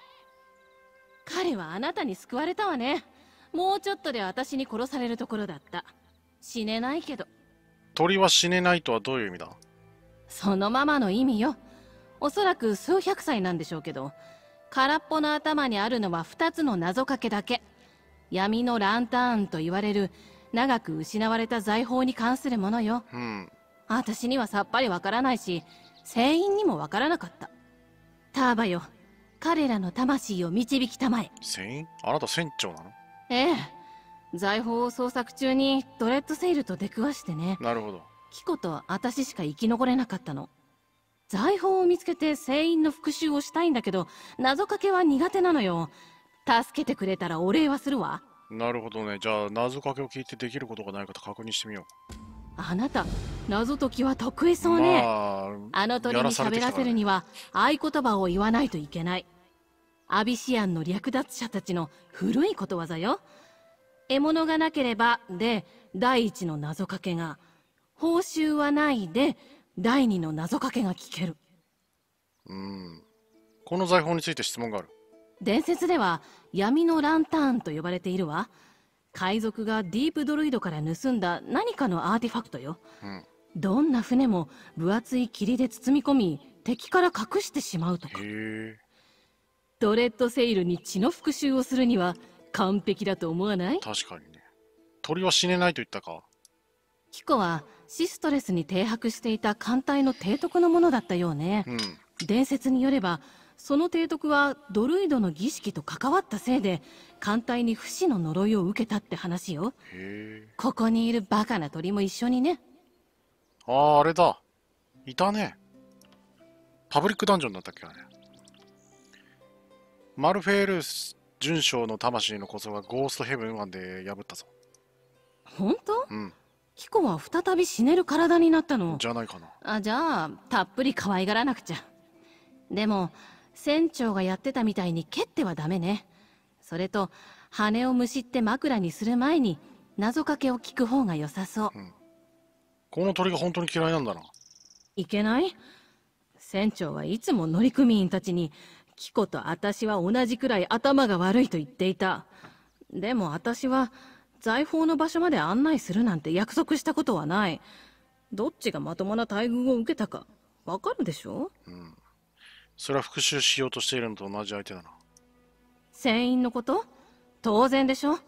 彼はあなたに救われたわね。もうちょっとで私に殺されるところだった。死ねないけど。鳥は死ねないとはどういう意味だ？そのままの意味よ。おそらく数百歳なんでしょうけど空っぽの頭にあるのは2つの謎かけだけ。闇のランターンと言われる長く失われた財宝に関するものよ、うん、私にはさっぱりわからないし船員にもわからなかった。ターバよ彼らの魂を導きたまえ。船員？あなた船長なの？ええ。財宝を捜索中にドレッドセイルと出くわしてね。なるほど。キコと私しか生き残れなかったの。財宝を見つけて船員の復讐をしたいんだけど謎かけは苦手なのよ。助けてくれたらお礼はするわなるほどね。じゃあ謎かけを聞いてできることがないかと確認してみよあなた謎解きは得意そうね、まあ、あの鳥に喋らせるには合言葉を言わないといけない。アビシアンの略奪者たちの古いことわざよ。獲物がなければで第一の謎かけが。報酬はないで第二の謎かけが聞ける。うん。この財宝について質問がある。伝説では闇のランターンと呼ばれているわ。海賊がディープドロイドから盗んだ何かのアーティファクトよ。うんどんな船も分厚い霧で包み込み敵から隠してしまうとか。ドレッドセイルに血の復讐をするには完璧だと思わない？確かにね。鳥は死ねないと言ったか。キコはシストレスに停泊していた艦隊の提督のものだったようね、うん。伝説によればその提督はドルイドの儀式と関わったせいで艦隊に不死の呪いを受けたって話よ。ここにいるバカな鳥も一緒にね。あああれだ。いたね。パブリックダンジョンだったっけあれ。マルフェールス準将の魂のこそがゴーストヘブン1で破ったぞ。本当？うん。キコは再び死ねる体になったの。じゃないかな。あじゃあたっぷり可愛がらなくちゃ。でも船長がやってたみたいに蹴ってはダメね。それと羽をむしって枕にする前に謎かけを聞く方が良さそう、この鳥が本当に嫌いなんだな。いけない？船長はいつも乗組員たちにキコと私は同じくらい頭が悪いと言っていた。でも私は財宝の場所まで案内するなんて約束したことはない。どっちがまともな待遇を受けたかわかるでしょ？それは復讐しようとしているのと同じ相手だな。船員のこと？当然でしょ。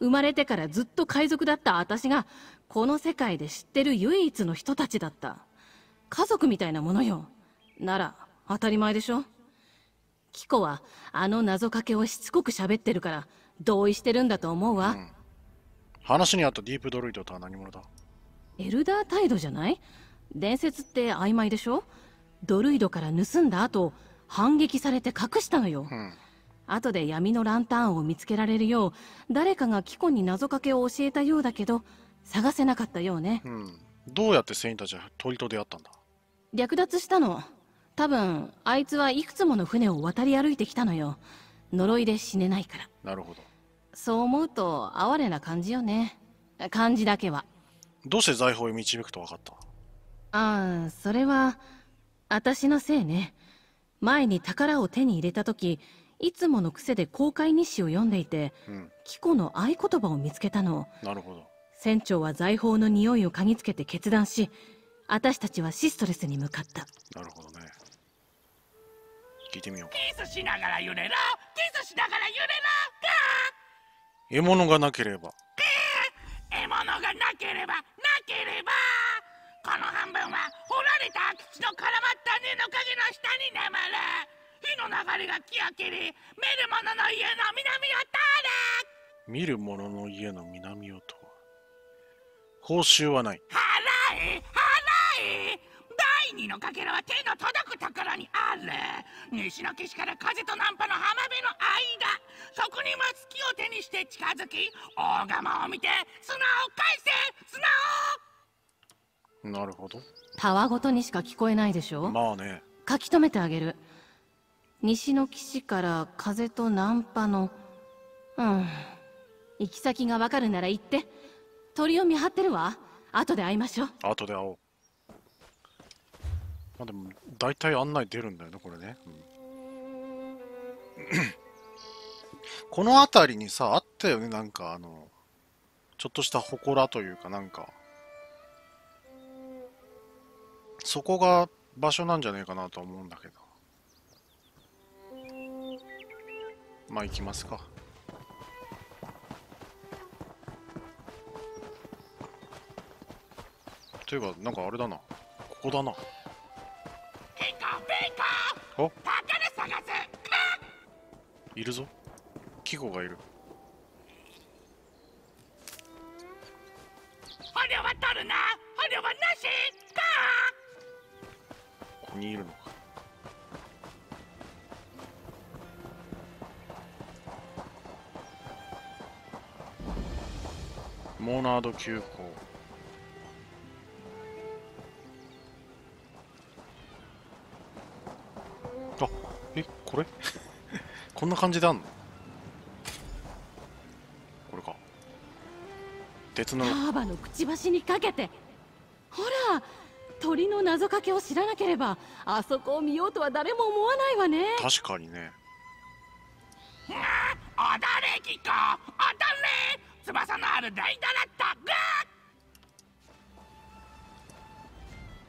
生まれてからずっと海賊だった私がこの世界で知ってる唯一の人たちだった。家族みたいなものよ。なら当たり前でしょ。キコはあの謎かけをしつこく喋ってるから同意してるんだと思うわ、話にあったディープドロイドとは何者だ？エルダー態度じゃない？伝説って曖昧でしょドルイドから盗んだ後反撃されて隠したのよ、後で闇のランターンを見つけられるよう誰かがキコに謎かけを教えたようだけど探せなかったようね、うん。どうやって船員たちは鳥と出会ったんだ？略奪したの。多分あいつはいくつもの船を渡り歩いてきたのよ。呪いで死ねないから。なるほど。そう思うと哀れな感じよね。感じだけは。どうして財宝へ導くと分かった？ああそれは私のせいね。前に宝を手に入れた時いつもの癖で公開日誌を読んでいてうん。キコの合言葉を見つけたの。なるほど。船長は財宝の匂いを嗅ぎつけて決断し私たちはシストレスに向かった。なるほどね。聞いてみようか。キスしながら揺れろ。キスしながら揺れ獲物がなければ。ろ獲物がなければなければこの半分は掘られた空き地の絡まった根の影の下に眠る。火の流れが木を切り見る者の家の南を通る。見る者の家の南をとは報酬はない。払え払え。第二のかけらは手の届くところにある。西の岸から風と南波の浜辺の間。そこに松木を手にして近づき大釜を見て砂を返せ砂をなるほど。たわごとにしか聞こえないでしょ？まあね。書き留めてあげる。西の岸から風とナンパのうん。行き先がわかるなら言って。鳥を見張ってるわ。後で会いましょう。後で会おう。まあでも大体案内出るんだよねこれね、うん。この辺りにさあったよねなんかあのちょっとした祠というかなんかそこが場所なんじゃねえかなと思うんだけど。まあ行きますか。というかなんかあれだな。ここだな。ピコピコお？宝探す。いるぞ。キコがいるここにいるのか。モナード急行。あえこれ？こんな感じであんの？これか。鉄の。ターバのくちばしにかけて。鳥の謎かけを知らなければあそこを見ようとは誰も思わないわね。確かにね。おだれキコおだれ。翼のある大だらった。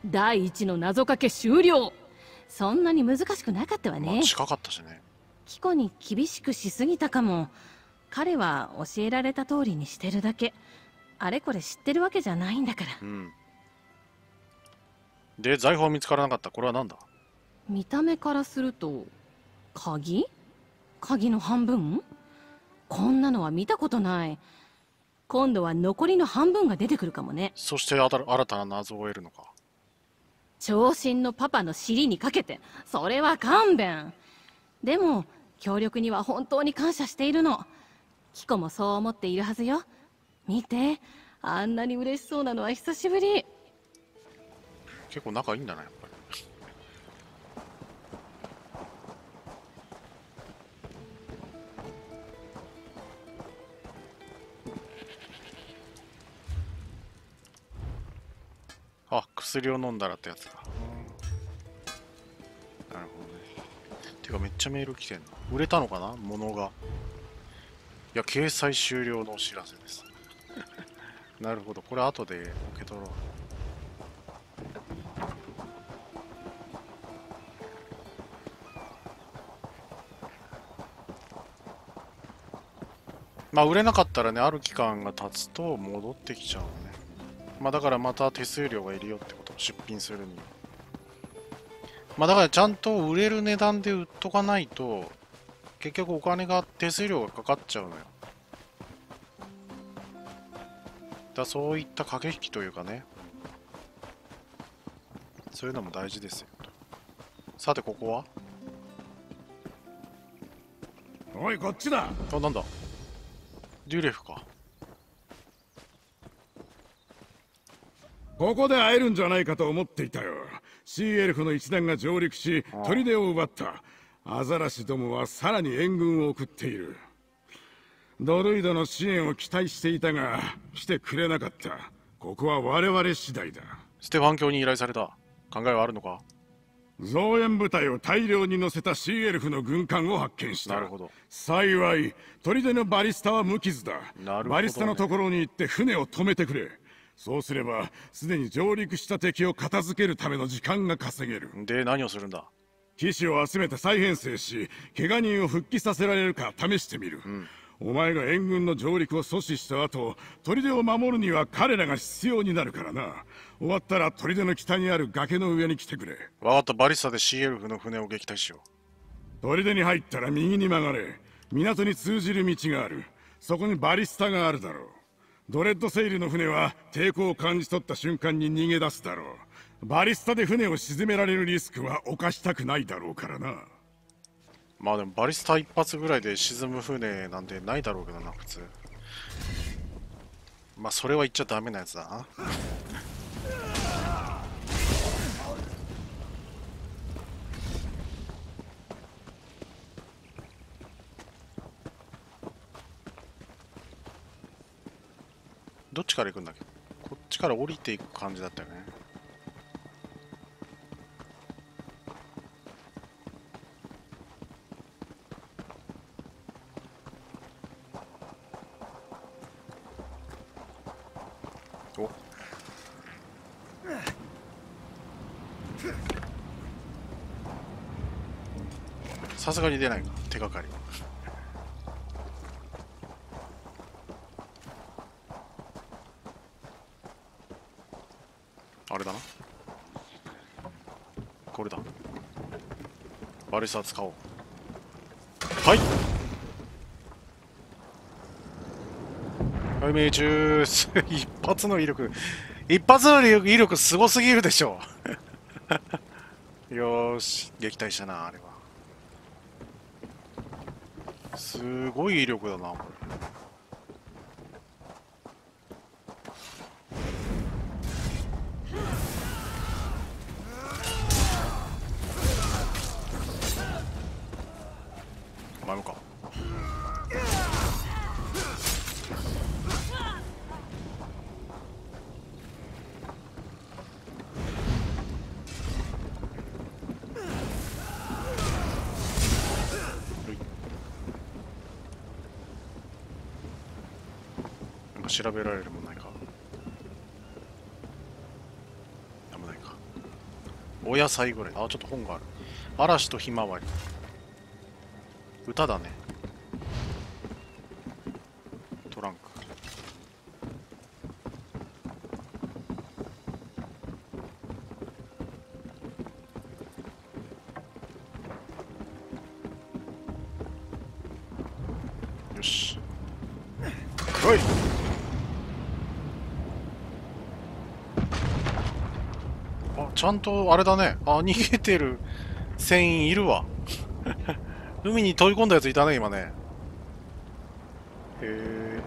ぐ第一の謎かけ終了。そんなに難しくなかったわね。近かったしね。キコに厳しくしすぎたかも。彼は教えられた通りにしてるだけ。あれこれ知ってるわけじゃないんだから。うんで財宝見つからなかった。これは何だ？見た目からすると鍵？鍵の半分？こんなのは見たことない。今度は残りの半分が出てくるかもね。そして新新たな謎を得るのか。長身のパパの尻にかけて。それは勘弁。でも協力には本当に感謝しているの。キコもそう思っているはずよ。見て。あんなに嬉しそうなのは久しぶり結構仲いいんだなやっぱり。あ薬を飲んだらってやつか。なるほどね。てかめっちゃメール来てんの売れたのかな？物が。いや掲載終了のお知らせです。なるほど。これ後で受け取ろうまあ売れなかったらねある期間が経つと戻ってきちゃうのね。まあだからまた手数料がいるよってこと出品するには。まあだからちゃんと売れる値段で売っとかないと結局お金が手数料がかかっちゃうのよ。だそういった駆け引きというかね。そういうのも大事ですよ。さてここは？おいこっちだ。あなんだ？デュレフか。ここで会えるんじゃないかと思っていたよ。シーエルフの一団が上陸し砦を奪った。アザラシどもはさらに援軍を送っている。ドルイドの支援を期待していたが来てくれなかった。ここは我々次第だ。ステファン教に依頼された。考えはあるのか？増援部隊を大量に乗せたシーエルフの軍艦を発見した。なるほど。幸い砦のバリスタは無傷だ。ね。バリスタのところに行って船を止めてくれ。そうすればすでに上陸した敵を片付けるための時間が稼げる。で何をするんだ？騎士を集めて再編成し怪我人を復帰させられるか試してみる、お前が援軍の上陸を阻止した後砦を守るには彼らが必要になるからな。終わったら砦の北にある崖の上に来てくれ。わかった。バリスタでシーエルフの船を撃退しよ砦に入ったら右に曲がれ。港に通じる道がある。そこにバリスタがあるだろう。ドレッドセイルの船は抵抗を感じ取った瞬間に逃げ出すだろう。バリスタで船を沈められるリスクは犯したくないだろうからな。うまあでもバリスタ一発ぐらいで沈む船なんてないだろうけどな普通。まあそれは言っちゃダメなやつだ。などっちから行くんだっけ？こっちから降りていく感じだったよね。さすがに出ないか。手がかりは。あれだな。これだ。バリスタ使おう。はい。はい命中 一発の威力。一発の威力すごすぎるでしょ。よし。撃退したなあれは。すごい威力だなこれお前もか調べられるもんないか。やもないか。お野菜ぐらい。あちょっと本がある。嵐とひまわり。歌だねトランクよしおいあちゃんとあれだね。あ逃げてる。船員いるわ。海に飛び込んだやついたね今ね。へえ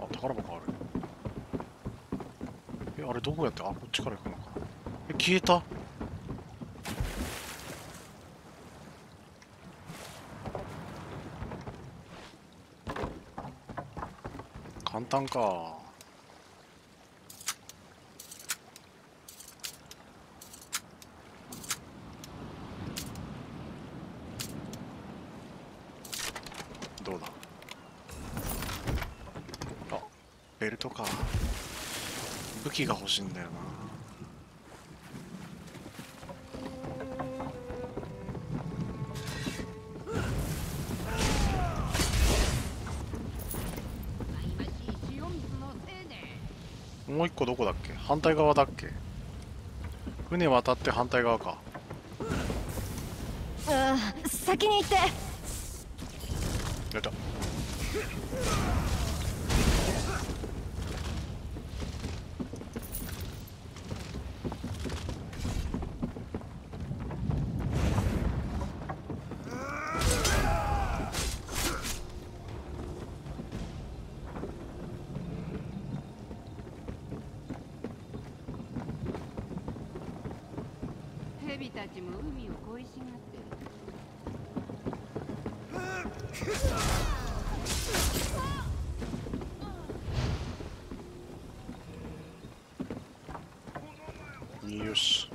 あ宝箱ある。えあれどこやってあこっちから行くのか。え消えた？単か。どうだ？あベルトか。武器が欲しいんだよな。もう一個どこだっけ？反対側だっけ？船渡って反対側か。ああ先に行ってやった蛇たちも海を恋しがってるよし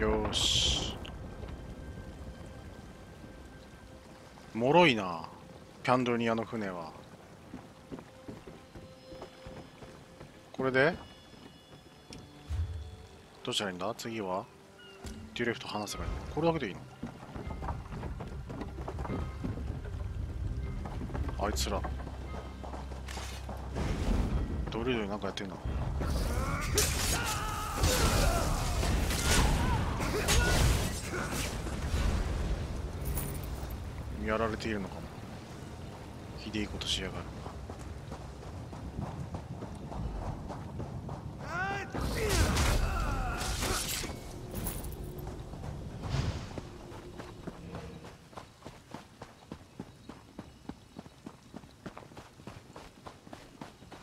よし脆いなキャンドルニアの船は。これで？どうしたらいいんだ？次は？デュレフと話せばいいの？これだけでいいの？あいつら。ドリルでなんかやってんのやられているのかも。ひでえことしやがる。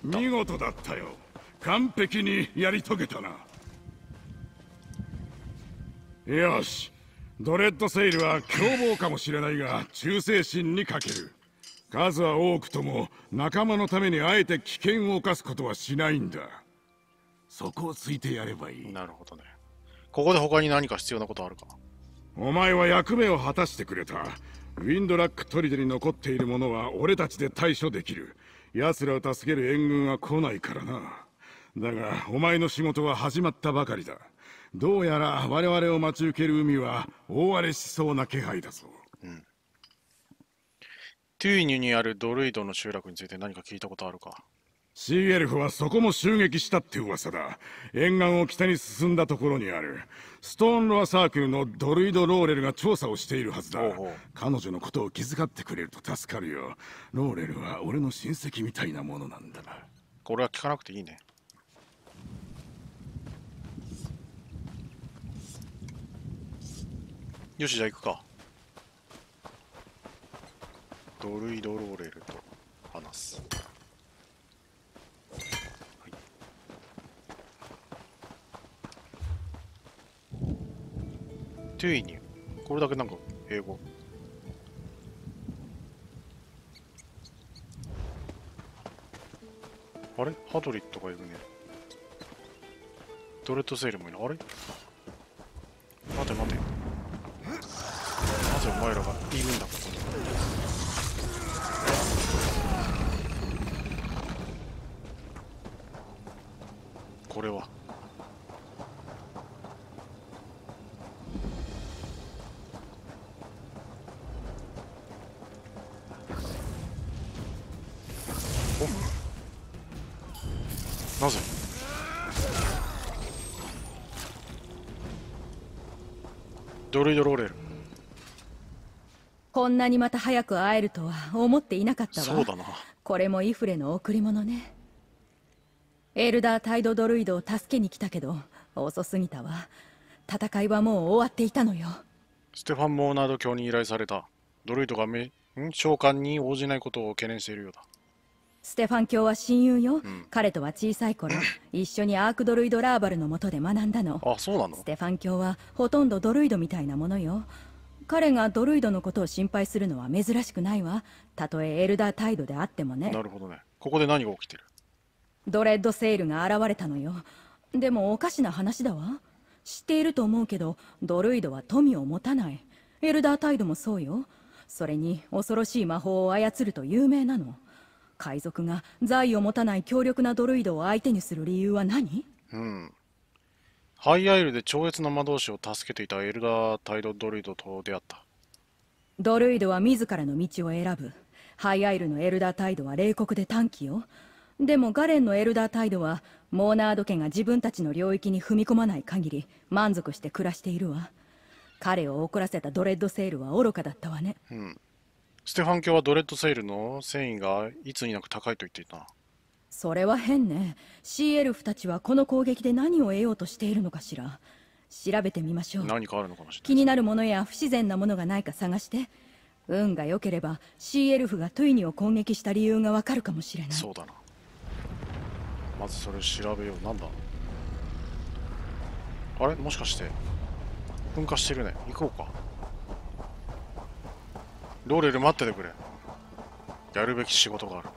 見事だったよ。完璧にやり遂げたな。よし。ドレッドセイルは凶暴かもしれないが忠誠心に欠ける。数は多くとも仲間のためにあえて危険を冒すことはしないんだ。そこをついてやればいい。なるほどね。ここで他に何か必要なことあるか？お前は役目を果たしてくれた。ウィンドラック砦に残っているものは俺たちで対処できる。奴らを助ける援軍は来ないからな。だがお前の仕事は始まったばかりだどうやら我々を待ち受ける海は大荒れしそうな気配だぞ。トゥイニュにあるドルイドの集落について何か聞いたことあるか？シーエルフはそこも襲撃したって噂だ。沿岸を北に進んだところにある。ストーンロアサークルのドルイド・ローレルが調査をしているはずだ。彼女のことを気遣ってくれると助かるよ。ローレルは俺の親戚みたいなものなんだ。これは聞かなくていいねよしじゃあ行くか。ドルイド・ローレルと話す。トゥイニュこれだけなんか英語。あれ？ハドリットがいるね。ドレッドセールもいる。あれ？ぜお前らがいるんだここに。これは。んなにまた早く会えるとは思っていなかったわ。そうだな。これもイフレの贈り物ね。エルダータイドドルイドを助けに来たけど遅すぎたわ。戦いはもう終わっていたのよ。ステファン・モーナード教に依頼された。ドルイドが召喚に応じないことを懸念しているようだ。ステファン教は親友よ、彼とは小さい頃 一緒にアークドルイドラーバルのもとで学んだの。あそうなの？ステファン教はほとんどドルイドみたいなものよ彼がドルイドのことを心配するのは珍しくないわ。たとえエルダータイドであってもね。なるほどね。ここで何が起きてる？ドレッドセールが現れたのよ。でもおかしな話だわ。知っていると思うけどドルイドは富を持たない。エルダータイドもそうよ。それに恐ろしい魔法を操ると有名なの。海賊が財を持たない強力なドルイドを相手にする理由は何？うんハイアイルで超越な魔導士を助けていたエルダータイドドルイドと出会った。ドルイドは自らの道を選ぶ。ハイアイルのエルダータイドは冷酷で短気よ。でもガレンのエルダータイドはモーナード家が自分たちの領域に踏み込まない限り満足して暮らしているわ。彼を怒らせたドレッドセールは愚かだったわね。うん。ステファン教はドレッドセールの繊維がいつになく高いと言っていたなそれは変ね。シーエルフたちはこの攻撃で何を得ようとしているのかしら。調べてみましょう。何かあるのかもしれ気になるものや不自然なものがないか探して。運が良ければシーエルフがトゥイニを攻撃した理由がわかるかもしれないない。そうだな。まずそれ調べよう。なんだ？あれ？もしかして噴火してるね。行こうか。ローレル待っててくれ。やるべき仕事がある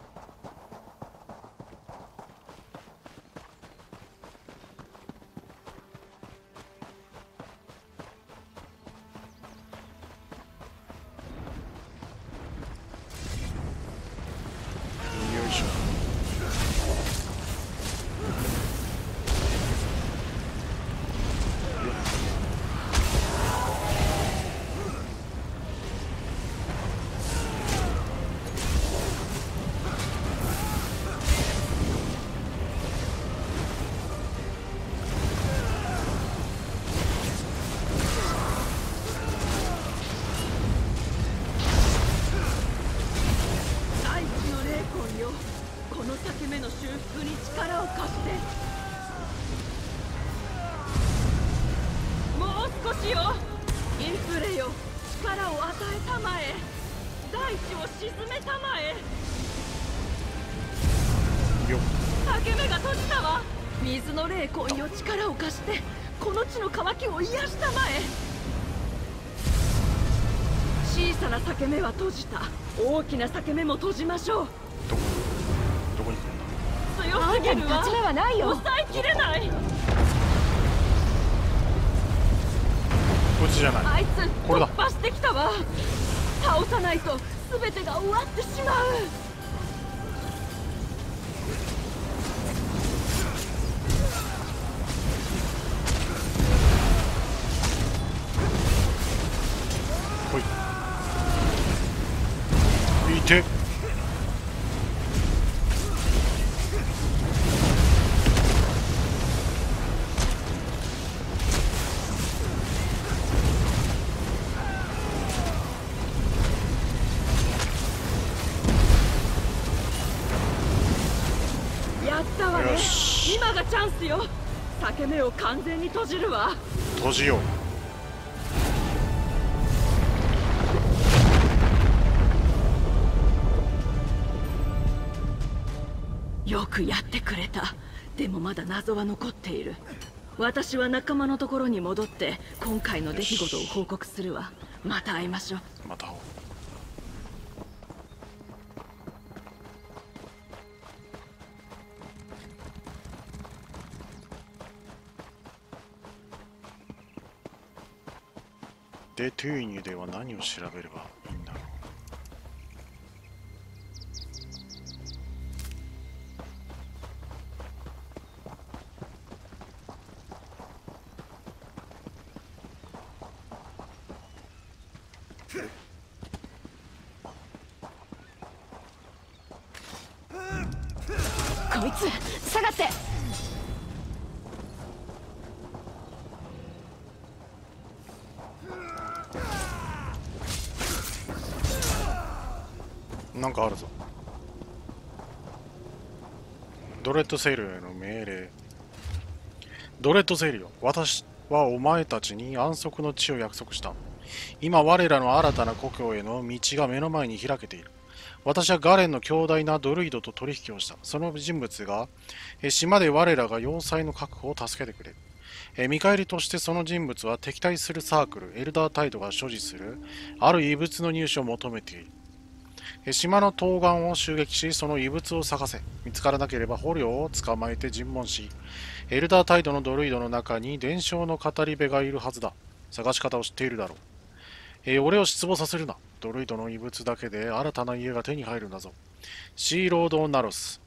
け目も閉じましょう。どこに行くんだ？強すぎるわ。あんたに勝ち目はないよ。抑えきれない。こいつじゃない。あいつこれだ。突破してきたわ。倒さないと全てが終わってしまう謎は残っている。私は仲間のところに戻って今回の出来事を報告するわ。また会いましょう。また会おう。でトゥーニュでは何を調べれば？こいつ。下がってなんかあるぞ。ドレッドセイルへの命令。ドレッドセイルよ。私はお前たちに安息の地を約束した。今我らの新たな故郷への道が目の前に開けている。私はガレンの強大なドルイドと取引をしたその人物がえ島で我らが要塞の確保を助けてくれえ見返りとしてその人物は敵対するサークルエルダータイドが所持するある異物の入手を求めている島の東岸を襲撃し、その異物を探せ。見つからなければ捕虜を捕まえて尋問し、エルダータイドのドルイドの中に伝承の語り部がいるはずだ。探し方を知っているだろう。えー俺を失望させるな。ドルイドの異物だけで新たな家が手に入るんだぞ。シーロード・ナロス。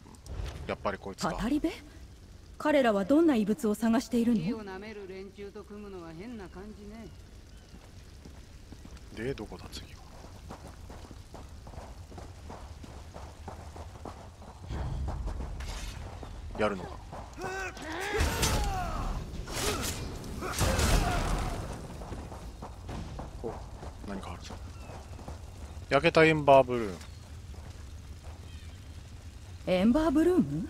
やっぱりこいつか。語り部彼らはどんな異物を探している木をの舐める連中と組むのは変な感じねで、どこだ次は？やるのか。お、何かあるぞ。焼けたエンバーブルーン。エンバーブルーム？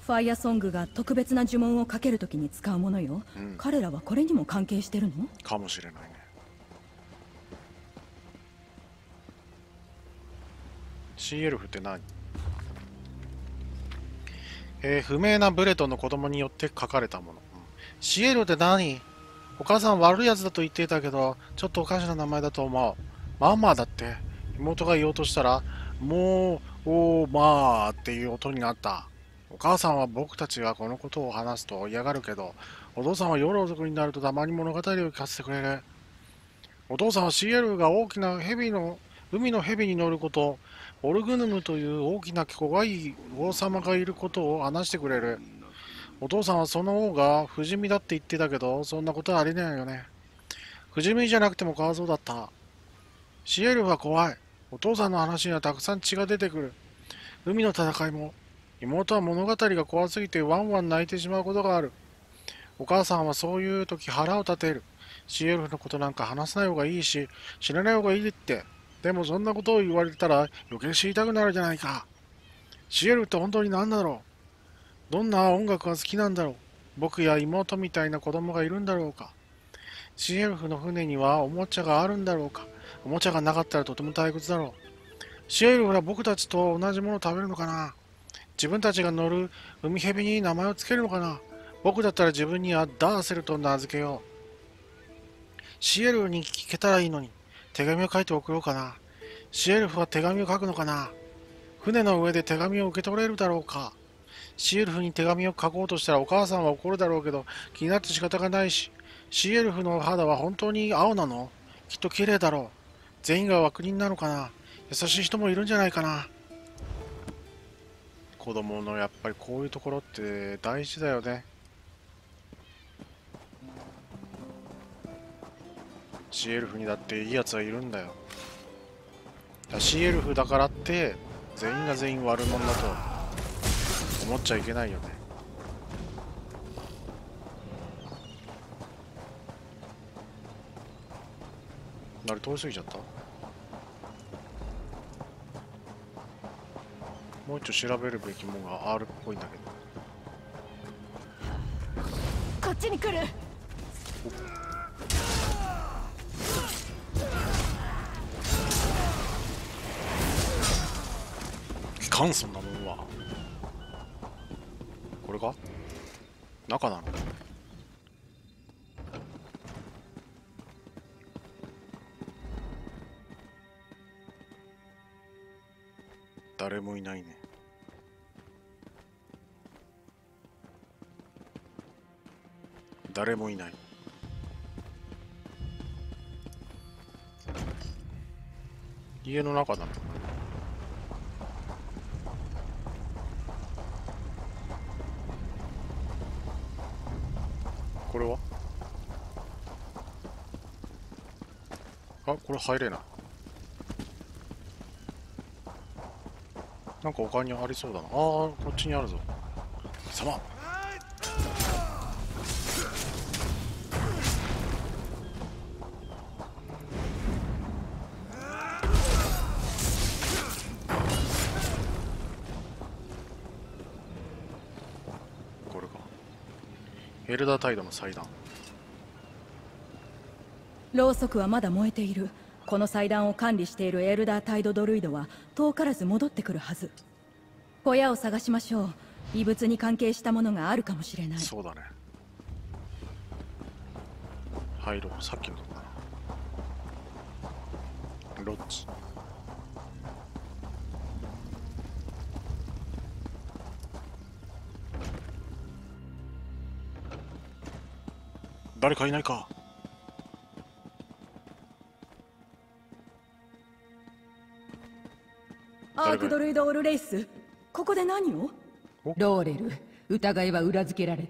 ファイアソングが特別な呪文をかけるときに使うものよ、うん彼らはこれにも関係してるの？かもしれないね。シーエルフって何？えー不明なブレトの子供によって書かれたもの。うんシエルって何？お母さん悪いやつだと言っていたけど、ちょっとおかしな名前だと思う。ママだって。妹が言おうとしたら、もう、おーまあっていう音になった。お母さんは僕たちがこのことを話すと嫌がるけど、お父さんは夜遅くになるとたまに物語を聞かせてくれる。お父さんはシエルが大きな蛇の、海の蛇に乗ること、オルグヌムという大きな怖い王様がいることを話してくれる。お父さんはその王が不死身だって言ってたけど、そんなことはありえないよね。不死身じゃなくても怖そうだった。シエルは怖い。お父さんの話にはたくさん血が出てくる。海の戦いも。妹は物語が怖すぎてワンワン泣いてしまうことがある。お母さんはそういう時腹を立てる。シエルフのことなんか話さない方がいいし、知らない方がいいって。でもそんなことを言われたら余計知りたくなるじゃないか。シエルって本当に何だろうどんな音楽が好きなんだろう？僕や妹みたいな子供がいるんだろうか？シエルフの船にはおもちゃがあるんだろうか？おもちゃがなかったらとても退屈だろう。シエルフは僕たちと同じものを食べるのかな？自分たちが乗る海蛇に名前をつけるのかな？僕だったら自分にはダーセルと名付けよう。シエルフに聞けたらいいのに手紙を書いて送ろうかな？シエルフは手紙を書くのかな？船の上で手紙を受け取れるだろうか？シエルフに手紙を書こうとしたらお母さんは怒るだろうけど気になって仕方がないしシエルフの肌は本当に青なの？きっと綺麗だろう。全員が悪人なのかな？優しい人もいるんじゃないかな？子供のやっぱりこういうところって大事だよね。シエルフにだっていいやつはいるんだよ。だシエルフだからって全員が全員悪者だと。思っちゃいけないよね。あれ通り過ぎちゃった？もう一丁調べるべきものがあるっぽいんだけど。こっちに来る。いかんそんなもんはこれか？中なの？誰もいないね。誰もいない。家の中だなこれは？あこれ入れな。いなんか他にありそうだな。ああこっちにあるぞ。貴様。エルダータイドの祭壇。ろうそくはまだ燃えている。この祭壇を管理しているエルダータイドドルイドは遠からず戻ってくるはず。小屋を探しましょう。異物に関係したものがあるかもしれない。そうだね。入ろうさっきのとこだな。ロッジ誰かいないか。アークドルイドオールレイス。ここで何を？ローレル疑いは裏付けられ。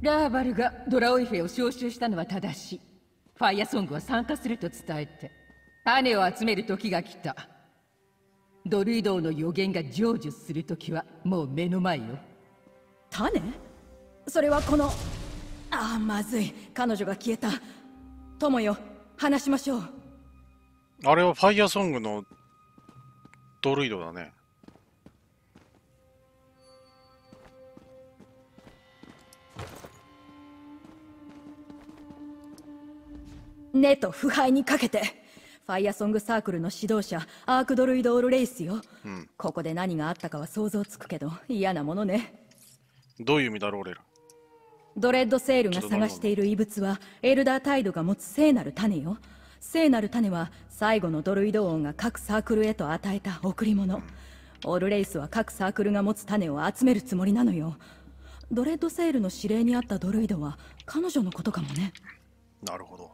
ラーバルがドラオイフェを招集したのは正しい。ファイアソングは参加すると伝えて。種を集める時が来た。ドルイド王の予言が成就する時はもう目の前よ。種？それはこのああまずい。彼女が消えた。友よ話しましょう。あれはファイアソングのドルイドだね。根と腐敗にかけてファイアソングサークルの指導者アークドルイド・オールレイスよ、うん。ここで何があったかは想像つくけど嫌なものね。どういう意味だローレルドレッドセールが探している異物はエルダータイドが持つ聖なる種よ。聖なる種は最後のドルイド王が各サークルへと与えた贈り物。オールレイスは各サークルが持つ種を集めるつもりなのよ。ドレッドセールの指令にあったドルイドは彼女のことかもね。なるほど。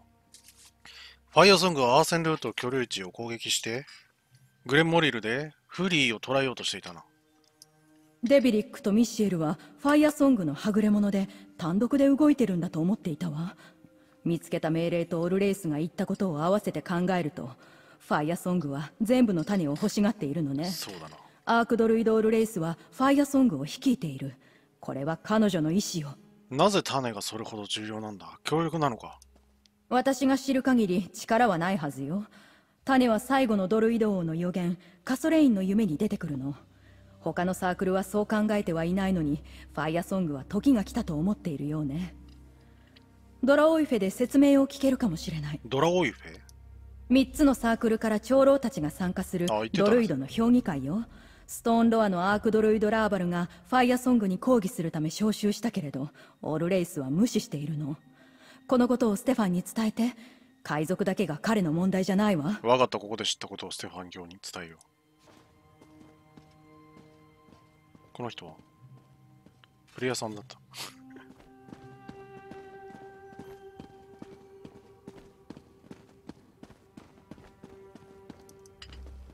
ファイアソングはアーセンルート居留地を攻撃してグレンモリルでフリーを捕らえようとしていたなデビリックとミッシェルはファイアソングのはぐれ者で単独で動いてるんだと思っていたわ。見つけた命令とオルレイスが言ったことを合わせて考えるとファイアソングは全部の種を欲しがっているのね。そうだな。アークドルイド・オルレイスはファイアソングを率いている。これは彼女の意志よ。なぜ種がそれほど重要なんだ？協力なのか？私が知る限り力はないはずよ。種は最後のドルイド王の予言カソレインの夢に出てくるの他のサークルはそう考えてはいないのにファイアソングは時が来たと思っているようね。ドラオイフェで説明を聞けるかもしれない。ドラオイフェ？3つのサークルから長老たちが参加するドルイドの評議会よ。ストーンロアのアークドルイドラーバルがファイアソングに抗議するため招集したけれどオールレイスは無視しているの。このことをステファンに伝えて海賊だけが彼の問題じゃないわ。わかったここで知ったことをステファン教に伝えようこの人は。プレイヤーさんだった。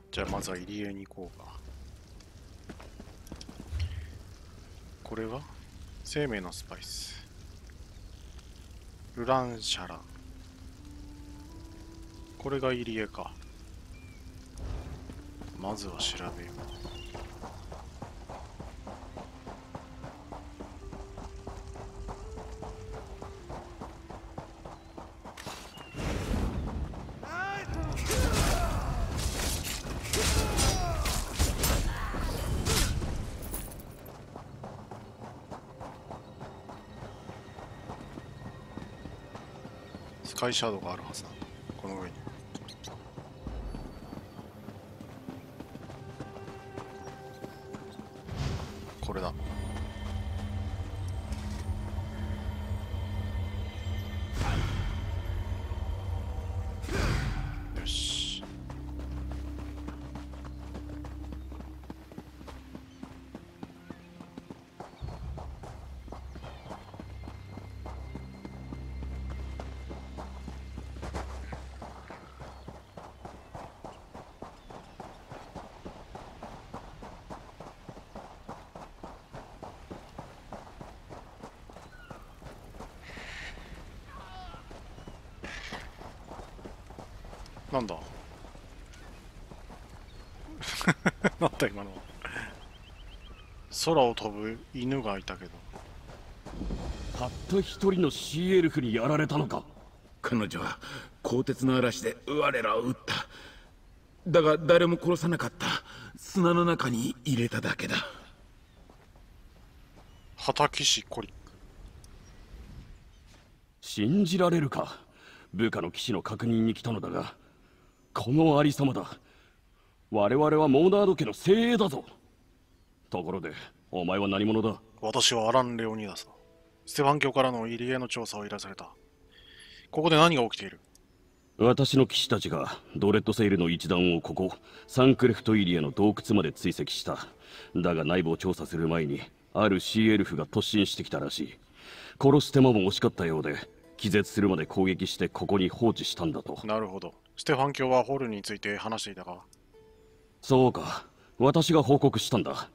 じゃあまずは入り江に行こうか。これは？生命のスパイス。ルランシャラ。これが入り江か。まずは調べよう。スカイシャドウがあるはずだ。この上に。これだ。なんだ今のは。空を飛ぶ犬がいたけど。たった一人のシーエルフにやられたのか。彼女は鋼鉄の嵐で我らを撃った。だが誰も殺さなかった。砂の中に入れただけだ。畑騎士コリック信じられるか。部下の騎士の確認に来たのだがこのありさまだ我々はモーナード家の精鋭だぞ。ところでお前は何者だ？私はアラン・レオニダスだステファン教からの入り江の調査を依頼された。ここで何が起きている？私の騎士たちがドレッドセイルの一団をここサンクレフトイリエの洞窟まで追跡した。だが内部を調査する前にあるシーエルフが突進してきたらしい。殺す手間も惜しかったようで気絶するまで攻撃してここに放置したんだと。なるほど。ステファン教はホルについて話していたかそうか。私が報告したんだ。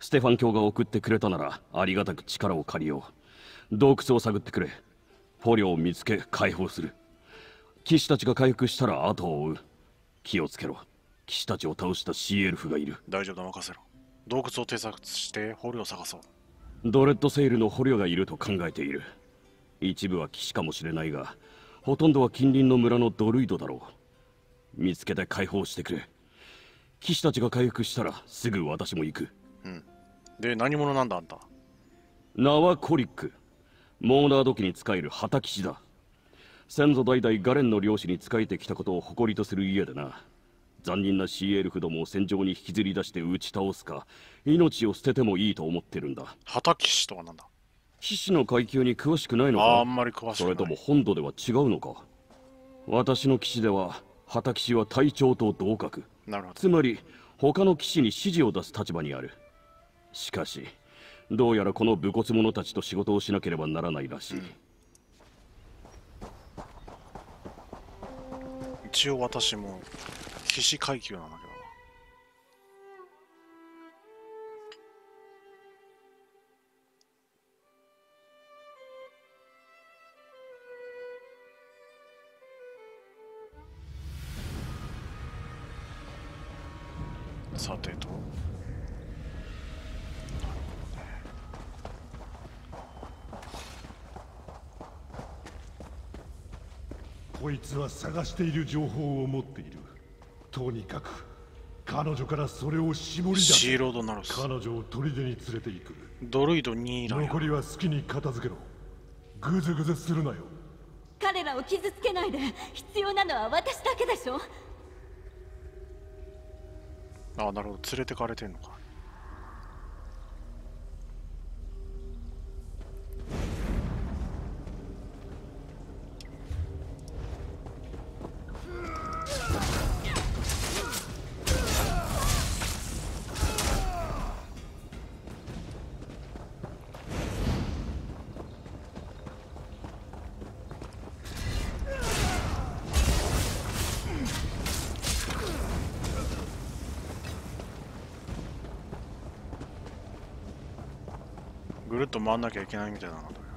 ステファン教が送ってくれたならありがたく力を借りよう。洞窟を探ってくれ。捕虜を見つけ解放する。騎士たちが回復したら後を追う。気をつけろ。騎士たちを倒したシーエルフがいる。大丈夫だ任せろ。洞窟を偵察して捕虜を探そう。ドレッドセイルの捕虜がいると考えている。一部は騎士かもしれないがほとんどは近隣の村のドルイドだろう。見つけて解放してくれ騎士たちが回復したらすぐ私も行く。うん。で何者なんだあんた？名はコリック。モーナード家に仕える旗騎士だ。先祖代々ガレンの領主に仕えてきたことを誇りとする家でな。残忍なシーエルフどもを戦場に引きずり出して打ち倒すか命を捨ててもいいと思ってるんだ。旗騎士とはなんだ？騎士の階級に詳しくないのか？ああんまり詳しくない。それとも本土では違うのか？私の騎士では旗騎士は隊長と同格なるほど。つまり他の騎士に指示を出す立場にある。しかしどうやらこの武骨者たちと仕事をしなければならないらしい、一応私も騎士階級なんだけどさてと。こいつは探している情報を持っている。とにかく彼女からそれを絞り出シせーロードナルス。彼女を砦に連れて行く。ドルイド2だよ。残りは好きに片付けろ。グズグズするなよ。彼らを傷つけないで。必要なのは私だけでしょあなるほど。連れてかれてんのか。回んなきゃいけないみたいなのど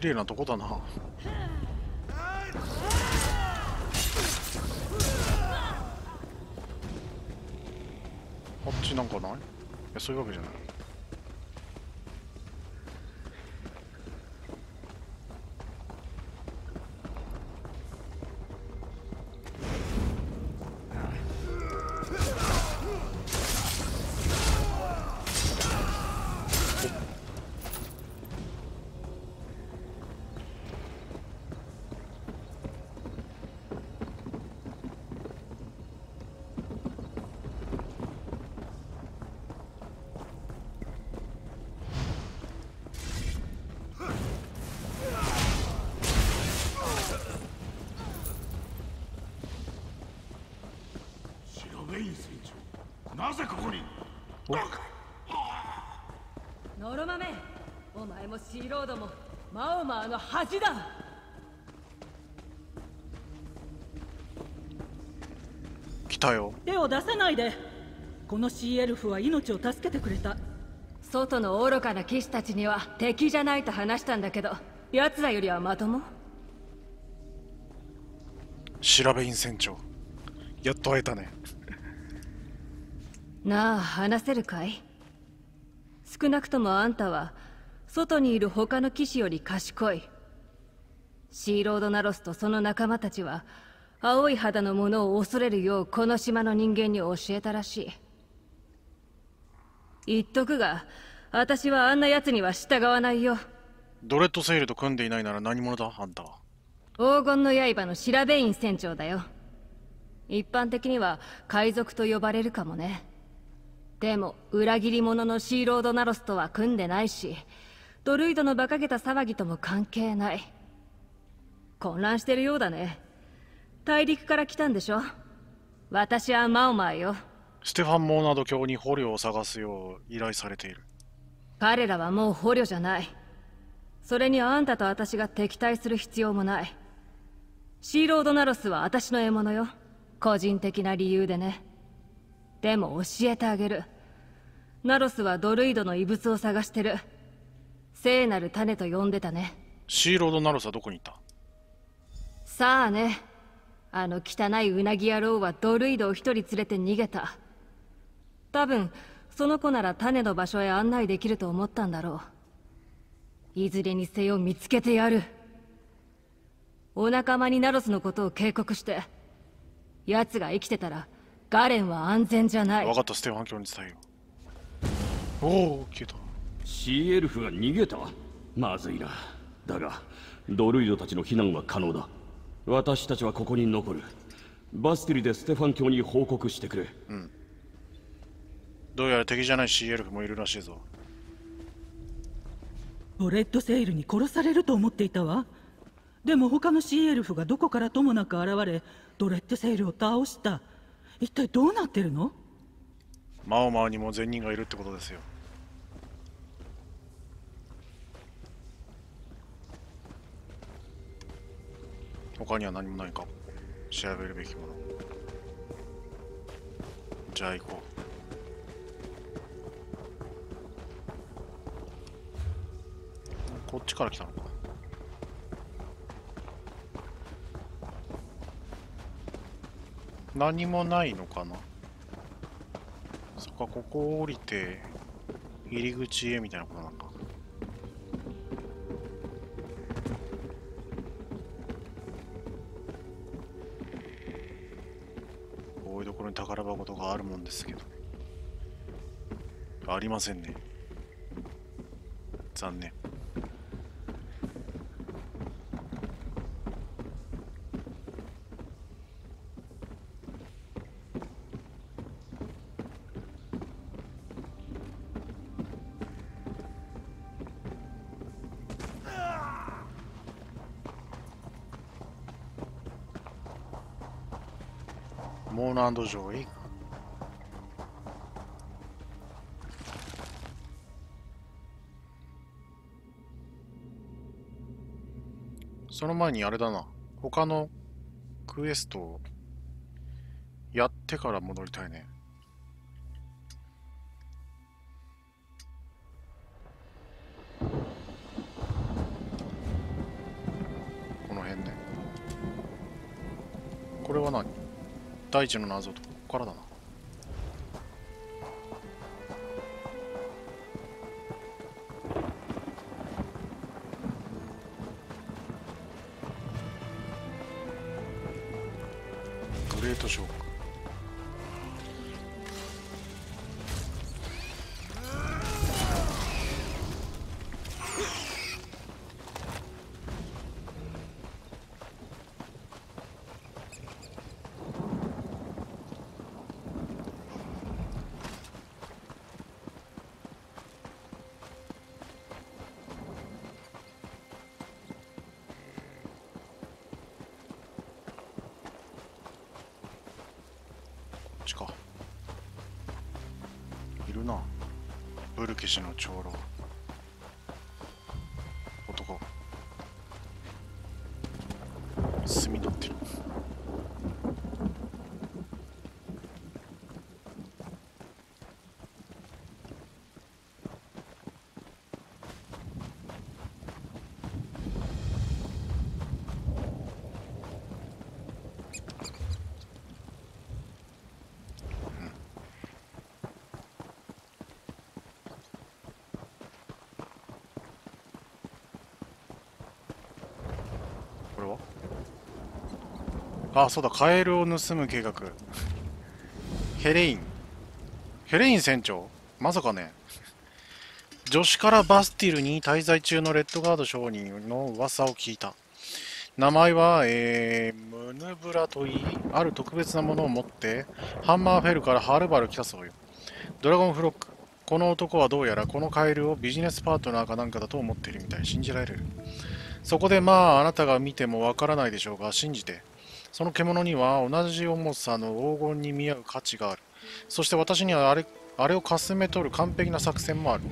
綺麗なとこだな。あっちなんかない？いやそういうわけじゃないベイン船長なぜここに。ノロマメお前もシーロードもマオマーの恥だ。来たよ。手を出さないで。このシーエルフは命を助けてくれた。外の愚かな騎士たちには敵じゃないと話したんだけど奴らよりはまとも？調べ員船長。やっと会えたねなあ話せるかい？少なくともあんたは外にいる他の騎士より賢い。シーロードナロスとその仲間たちは青い肌の者を恐れるようこの島の人間に教えたらしい。言っとくが私はあんな奴には従わないよ。ドレッドセイルと組んでいないなら何者だ？あんたは。黄金の刃の調べ員船長だよ。一般的には海賊と呼ばれるかもねでも裏切り者のシーロードナロスとは組んでないしドルイドの馬鹿げた騒ぎとも関係ない。混乱してるようだね。大陸から来たんでしょ？私はマオマーよ。ステファン・モーナード卿に捕虜を探すよう依頼されている。彼らはもう捕虜じゃない。それにあんたと私が敵対する必要もない。シーロードナロスは私の獲物よ。個人的な理由でねでも教えてあげる。ナロスはドルイドの遺物を探してる。聖なる種と呼んでたね。シーロード・ナロスはどこにいた？さあね。あの汚いうなぎ野郎はドルイドを一人連れて逃げた。多分その子なら種の場所へ案内できると思ったんだろう。いずれにせよ見つけてやる。お仲間にナロスのことを警告して奴が生きてたらガレンは安全じゃない。分かったステファン卿に伝えよう。おお消えた。シーエルフが逃げた？まずいな。だがドルイドたちの避難は可能だ。私たちはここに残る。バスティルでステファン卿に報告してくれ。うん。どうやら敵じゃないシーエルフもいるらしいぞ。ドレッドセイルに殺されると思っていたわ。でも他のシーエルフがどこからともなく現れドレッドセイルを倒した一体どうなってるの？マオマーにも善人がいるってことですよ。他には何もないか？調べるべきもの。じゃあ行こう。こっちから来たのか何もないのかな？そっかここ降りて入り口へみたいなことなんか。こういうところに宝箱とかあるもんですけど。ありませんね。残念。その前にあれだな。他のクエストをやってから戻りたいね。大地の謎とここからだな。ルケシの長老男炭乗ってるこれはあそうだカエルを盗む計画。ヘレイン。ヘレイン船長？まさかね。女子からバスティルに滞在中のレッドガード商人の噂を聞いた。名前は、えー、ムヌブラといいある特別なものを持ってハンマーフェルからはるばる来たそうよ。ドラゴンフロッグ。この男はどうやらこのカエルをビジネスパートナーかなんかだと思っているみたい。信じられる。そこでまああなたが見てもわからないでしょうが信じて。その獣には同じ重さの黄金に見合う価値がある。そして私にはあれあれをかすめ取る完璧な作戦もある、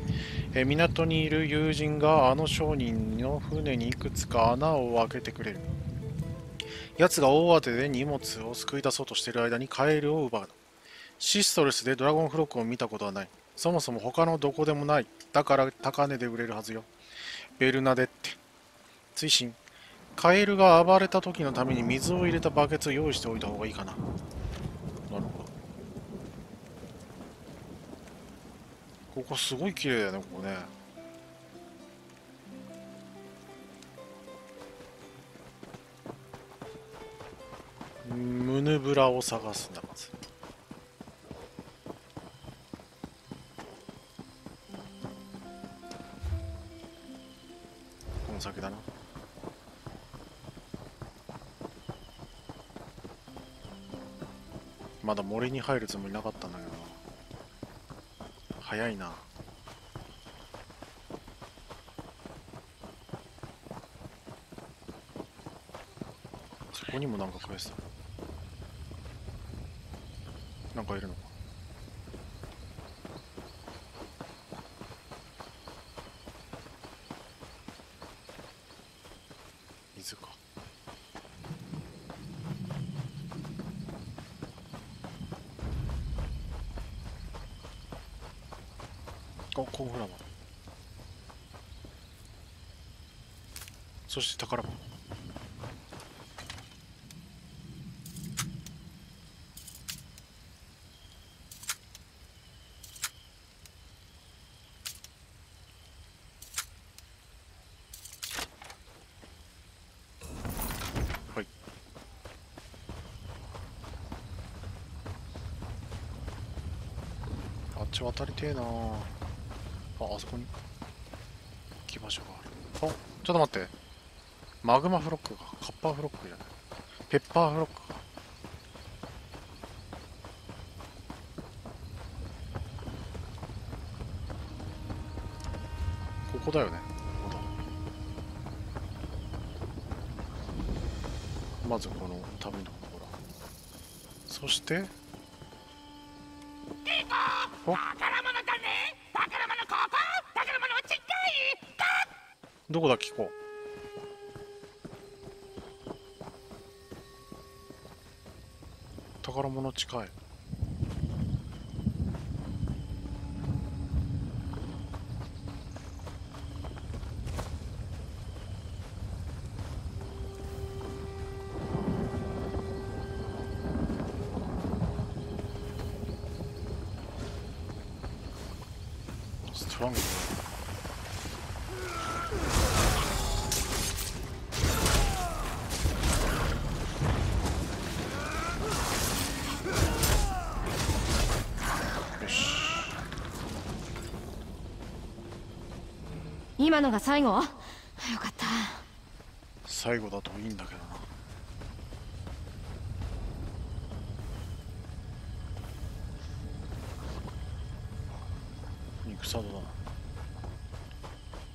えー港にいる友人があの商人の船にいくつか穴を開けてくれる。奴が大当てで荷物を救い出そうとしている間にカエルを奪う。シストレスでドラゴンフロックを見たことはない。そもそも他のどこでもない。だから高値で売れるはずよ。ベルナデッテ。追伸。カエルが暴れた時のために水を入れたバケツを用意しておいた方がいいかな。なるほど。ここすごい綺麗だよねここね。ムヌブラを探すんだまず。この先だな。まだ森に入るつもりなかったんだけどな。早いな。そこにもなんかクエストなんかいるのか水かあコーンフラワー。そして宝箱。はい。あっち渡りてえなああそこに。行き場所があるあちょっと待って。マグマフロックか。カッパーフロックじゃない。ペッパーフロックか。ここだよね。ここだ。まずこの旅のところ。そして。お。宝物だね宝物ここ宝物近いどこだ聞こう。宝物近い。今のが最後？よかった。最後だといいんだけどな。肉サド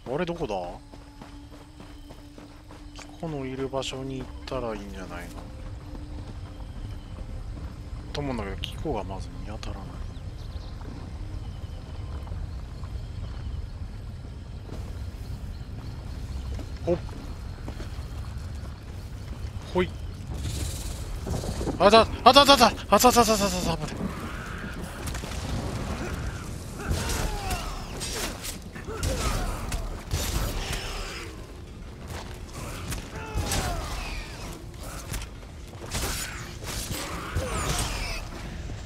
だあれどこだ？キコのいる場所に行ったらいいんじゃないの？と思うんだけど機構がまず見当たらないほっほいあたあたあたあたあたあたあたあたあたあた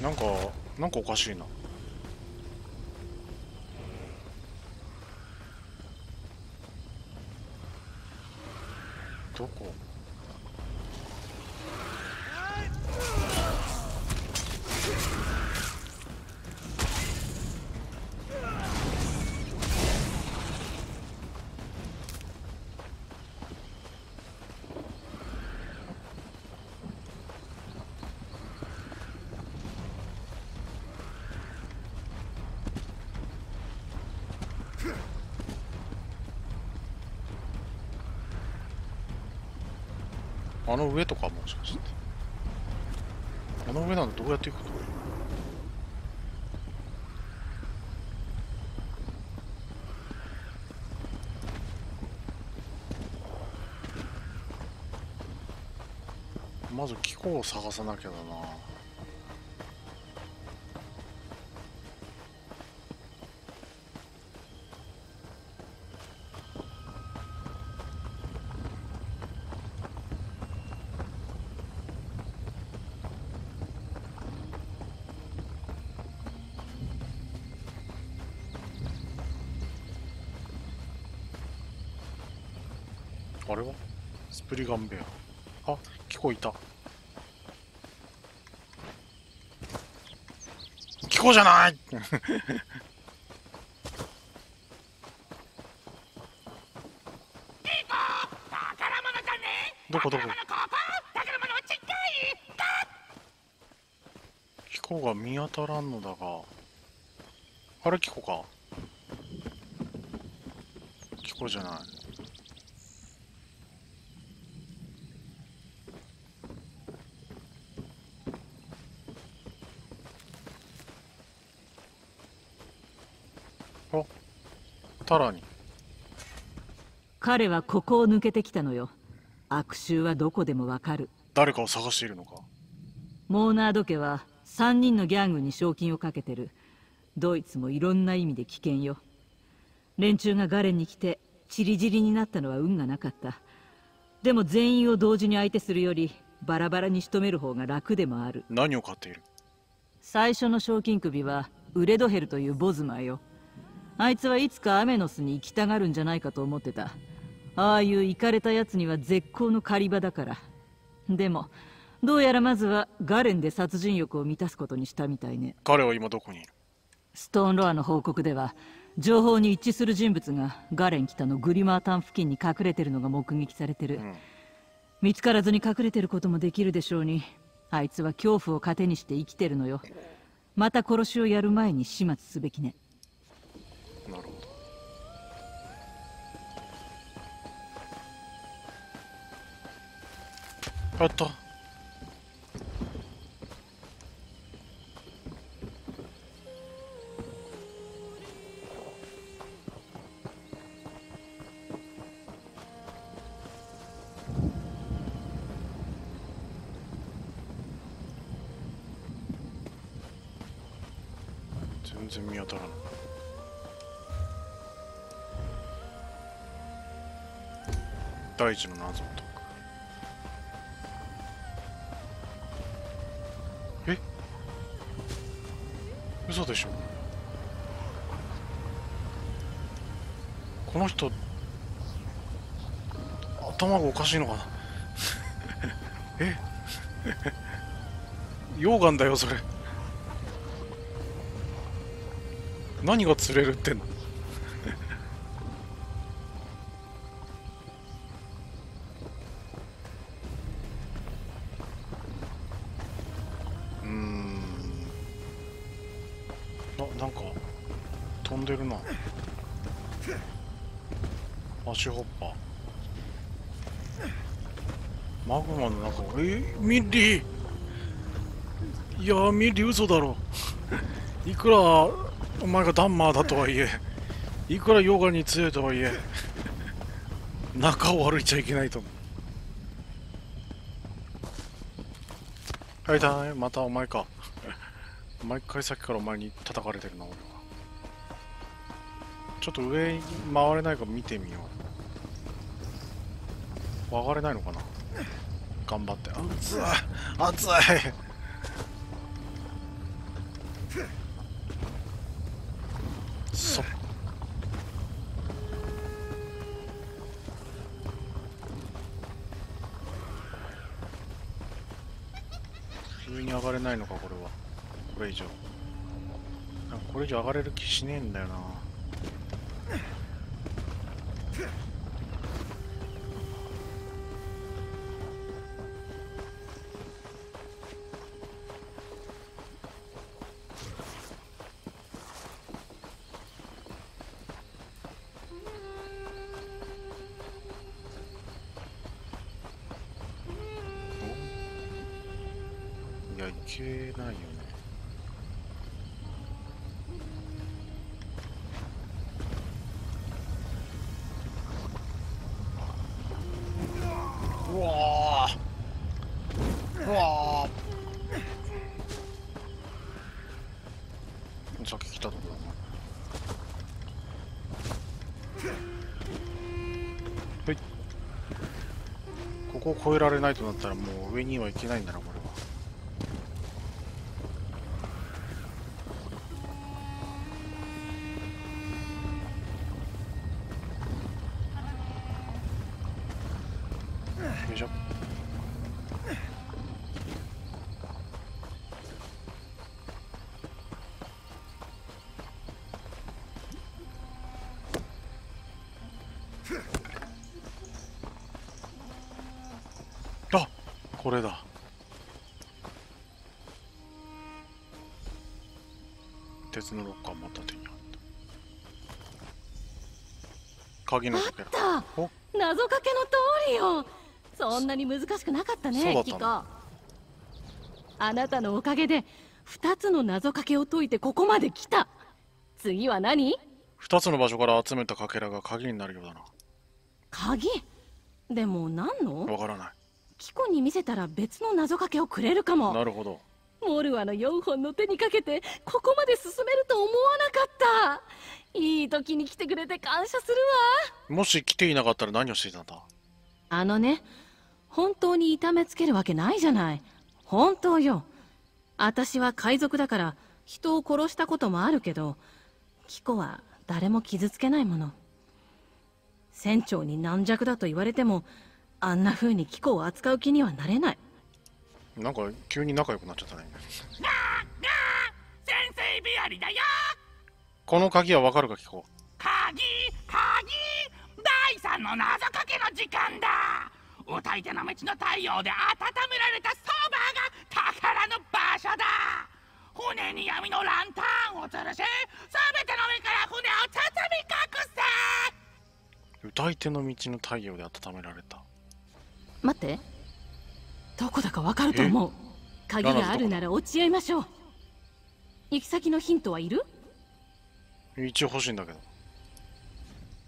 なんかなんかおかしいなどこあの上とかもしかして。あの上なんでどうやって行くとまず機構を探さなきゃだなあれはスプリガンベア。あ機構いた。機構じゃない。どこどこ？機構が見当たらんのだが。あれ機構か。機構じゃないあタラに。彼はここを抜けてきたのよ。悪臭はどこでもわかる。誰かを探しているのか？モーナード家は3人のギャングに賞金をかけてる。ドイツもいろんな意味で危険よ。連中がガレンに来てチリジリになったのは運がなかった。でも全員を同時に相手するよりバラバラに仕留める方が楽でもある。何を買っている？最初の賞金首はウレドヘルというボズマよあいつはいつかアメノスに行きたがるんじゃないかと思ってた。ああいうイカれたやつには絶好の狩り場だから。でもどうやらまずはガレンで殺人欲を満たすことにしたみたいね。彼は今どこにいる？ストーンロアの報告では情報に一致する人物がガレン北のグリマータン付近に隠れてるのが目撃されてる、見つからずに隠れてることもできるでしょうに。あいつは恐怖を糧にして生きてるのよ。また殺しをやる前に始末すべきねどやった全然見当たらない第一の謎を嘘でしょ。この人頭がおかしいのかな。え？溶岩だよそれ。何が釣れるってんの？マグマの中をえミリー嘘だろ。いくらお前がダンマーだとはいえいくらヨガに強いとはいえ中を歩いちゃいけないと。思うはいだまたお前か。毎回さっきからお前に叩かれてるな俺は。ちょっと上に回れないか見てみよう。上がれないのかな。頑張って。熱い。熱い。そ上に上がれないのかこれは。これ以上。これ以上上がれる気しねえんだよな。越えられないとなったらもう上には行けないんだな鍵のかけら。あった。謎かけの通りよ。そんなに難しくなかったねキコ。あなたのおかげで2つの謎かけを解いてここまで来た。次は何？二つの場所から集めたかけらが鍵になるようだな。鍵？でも何の？わからない。キコに見せたら別の謎かけをくれるかも。なるほどモルワの4本の手にかけてここまで進めると思わなかった。いい時に来てくれて感謝するわ。もし来ていなかったら何をしていたんだ？あのね本当に痛めつけるわけないじゃない。本当よ。私は海賊だから人を殺したこともあるけどキコは誰も傷つけないもの。船長に軟弱だと言われてもあんな風にキコを扱う気にはなれないなんか急に仲良くなっちゃったね。先生日和だよ。この鍵はわかるか聞こ鍵鍵第三の謎かけの時間だ。歌い手の道の太陽で温められたそばが宝の場所だ。船に闇のランタンを吊るし全ての上から船を包み隠せ。う歌い手の道の太陽で温められた。待ってどこだかわかると思う。鍵があるなら落ち合いましょう。行き先のヒントはいる？一応欲しいんだけど。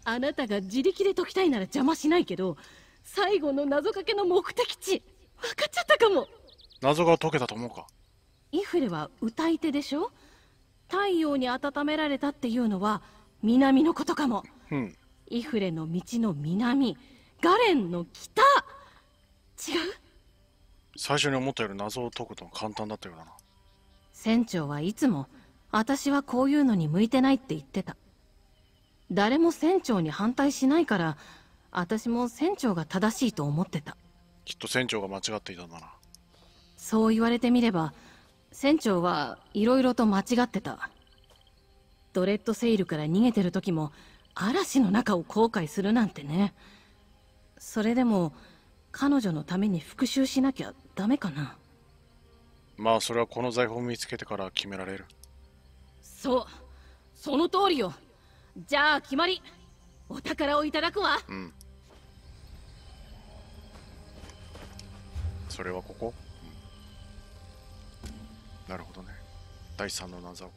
あなたが自力で解きたいなら邪魔しないけど最後の謎かけの目的地分かっちゃったかも。謎が解けたと思うか？イフレは歌い手でしょ？太陽に温められたっていうのは南のことかも。うん。イフレの道の南。ガレンの北。違う？最初に思ったより謎を解くのは簡単だったようだな。船長はいつも私はこういうのに向いてないって言ってた。誰も船長に反対しないから私も船長が正しいと思ってた。きっと船長が間違っていたんだな。そう言われてみれば船長はいろいろと間違ってた。ドレッドセイルから逃げてる時も嵐の中を後悔するなんてね。それでも彼女のために復讐しなきゃダメかな？まあそれはこの財宝を見つけてから決められる。そう。その通りよ。じゃあ決まり。お宝をいただくわ。うん。それはここ、なるほどね。第3の謎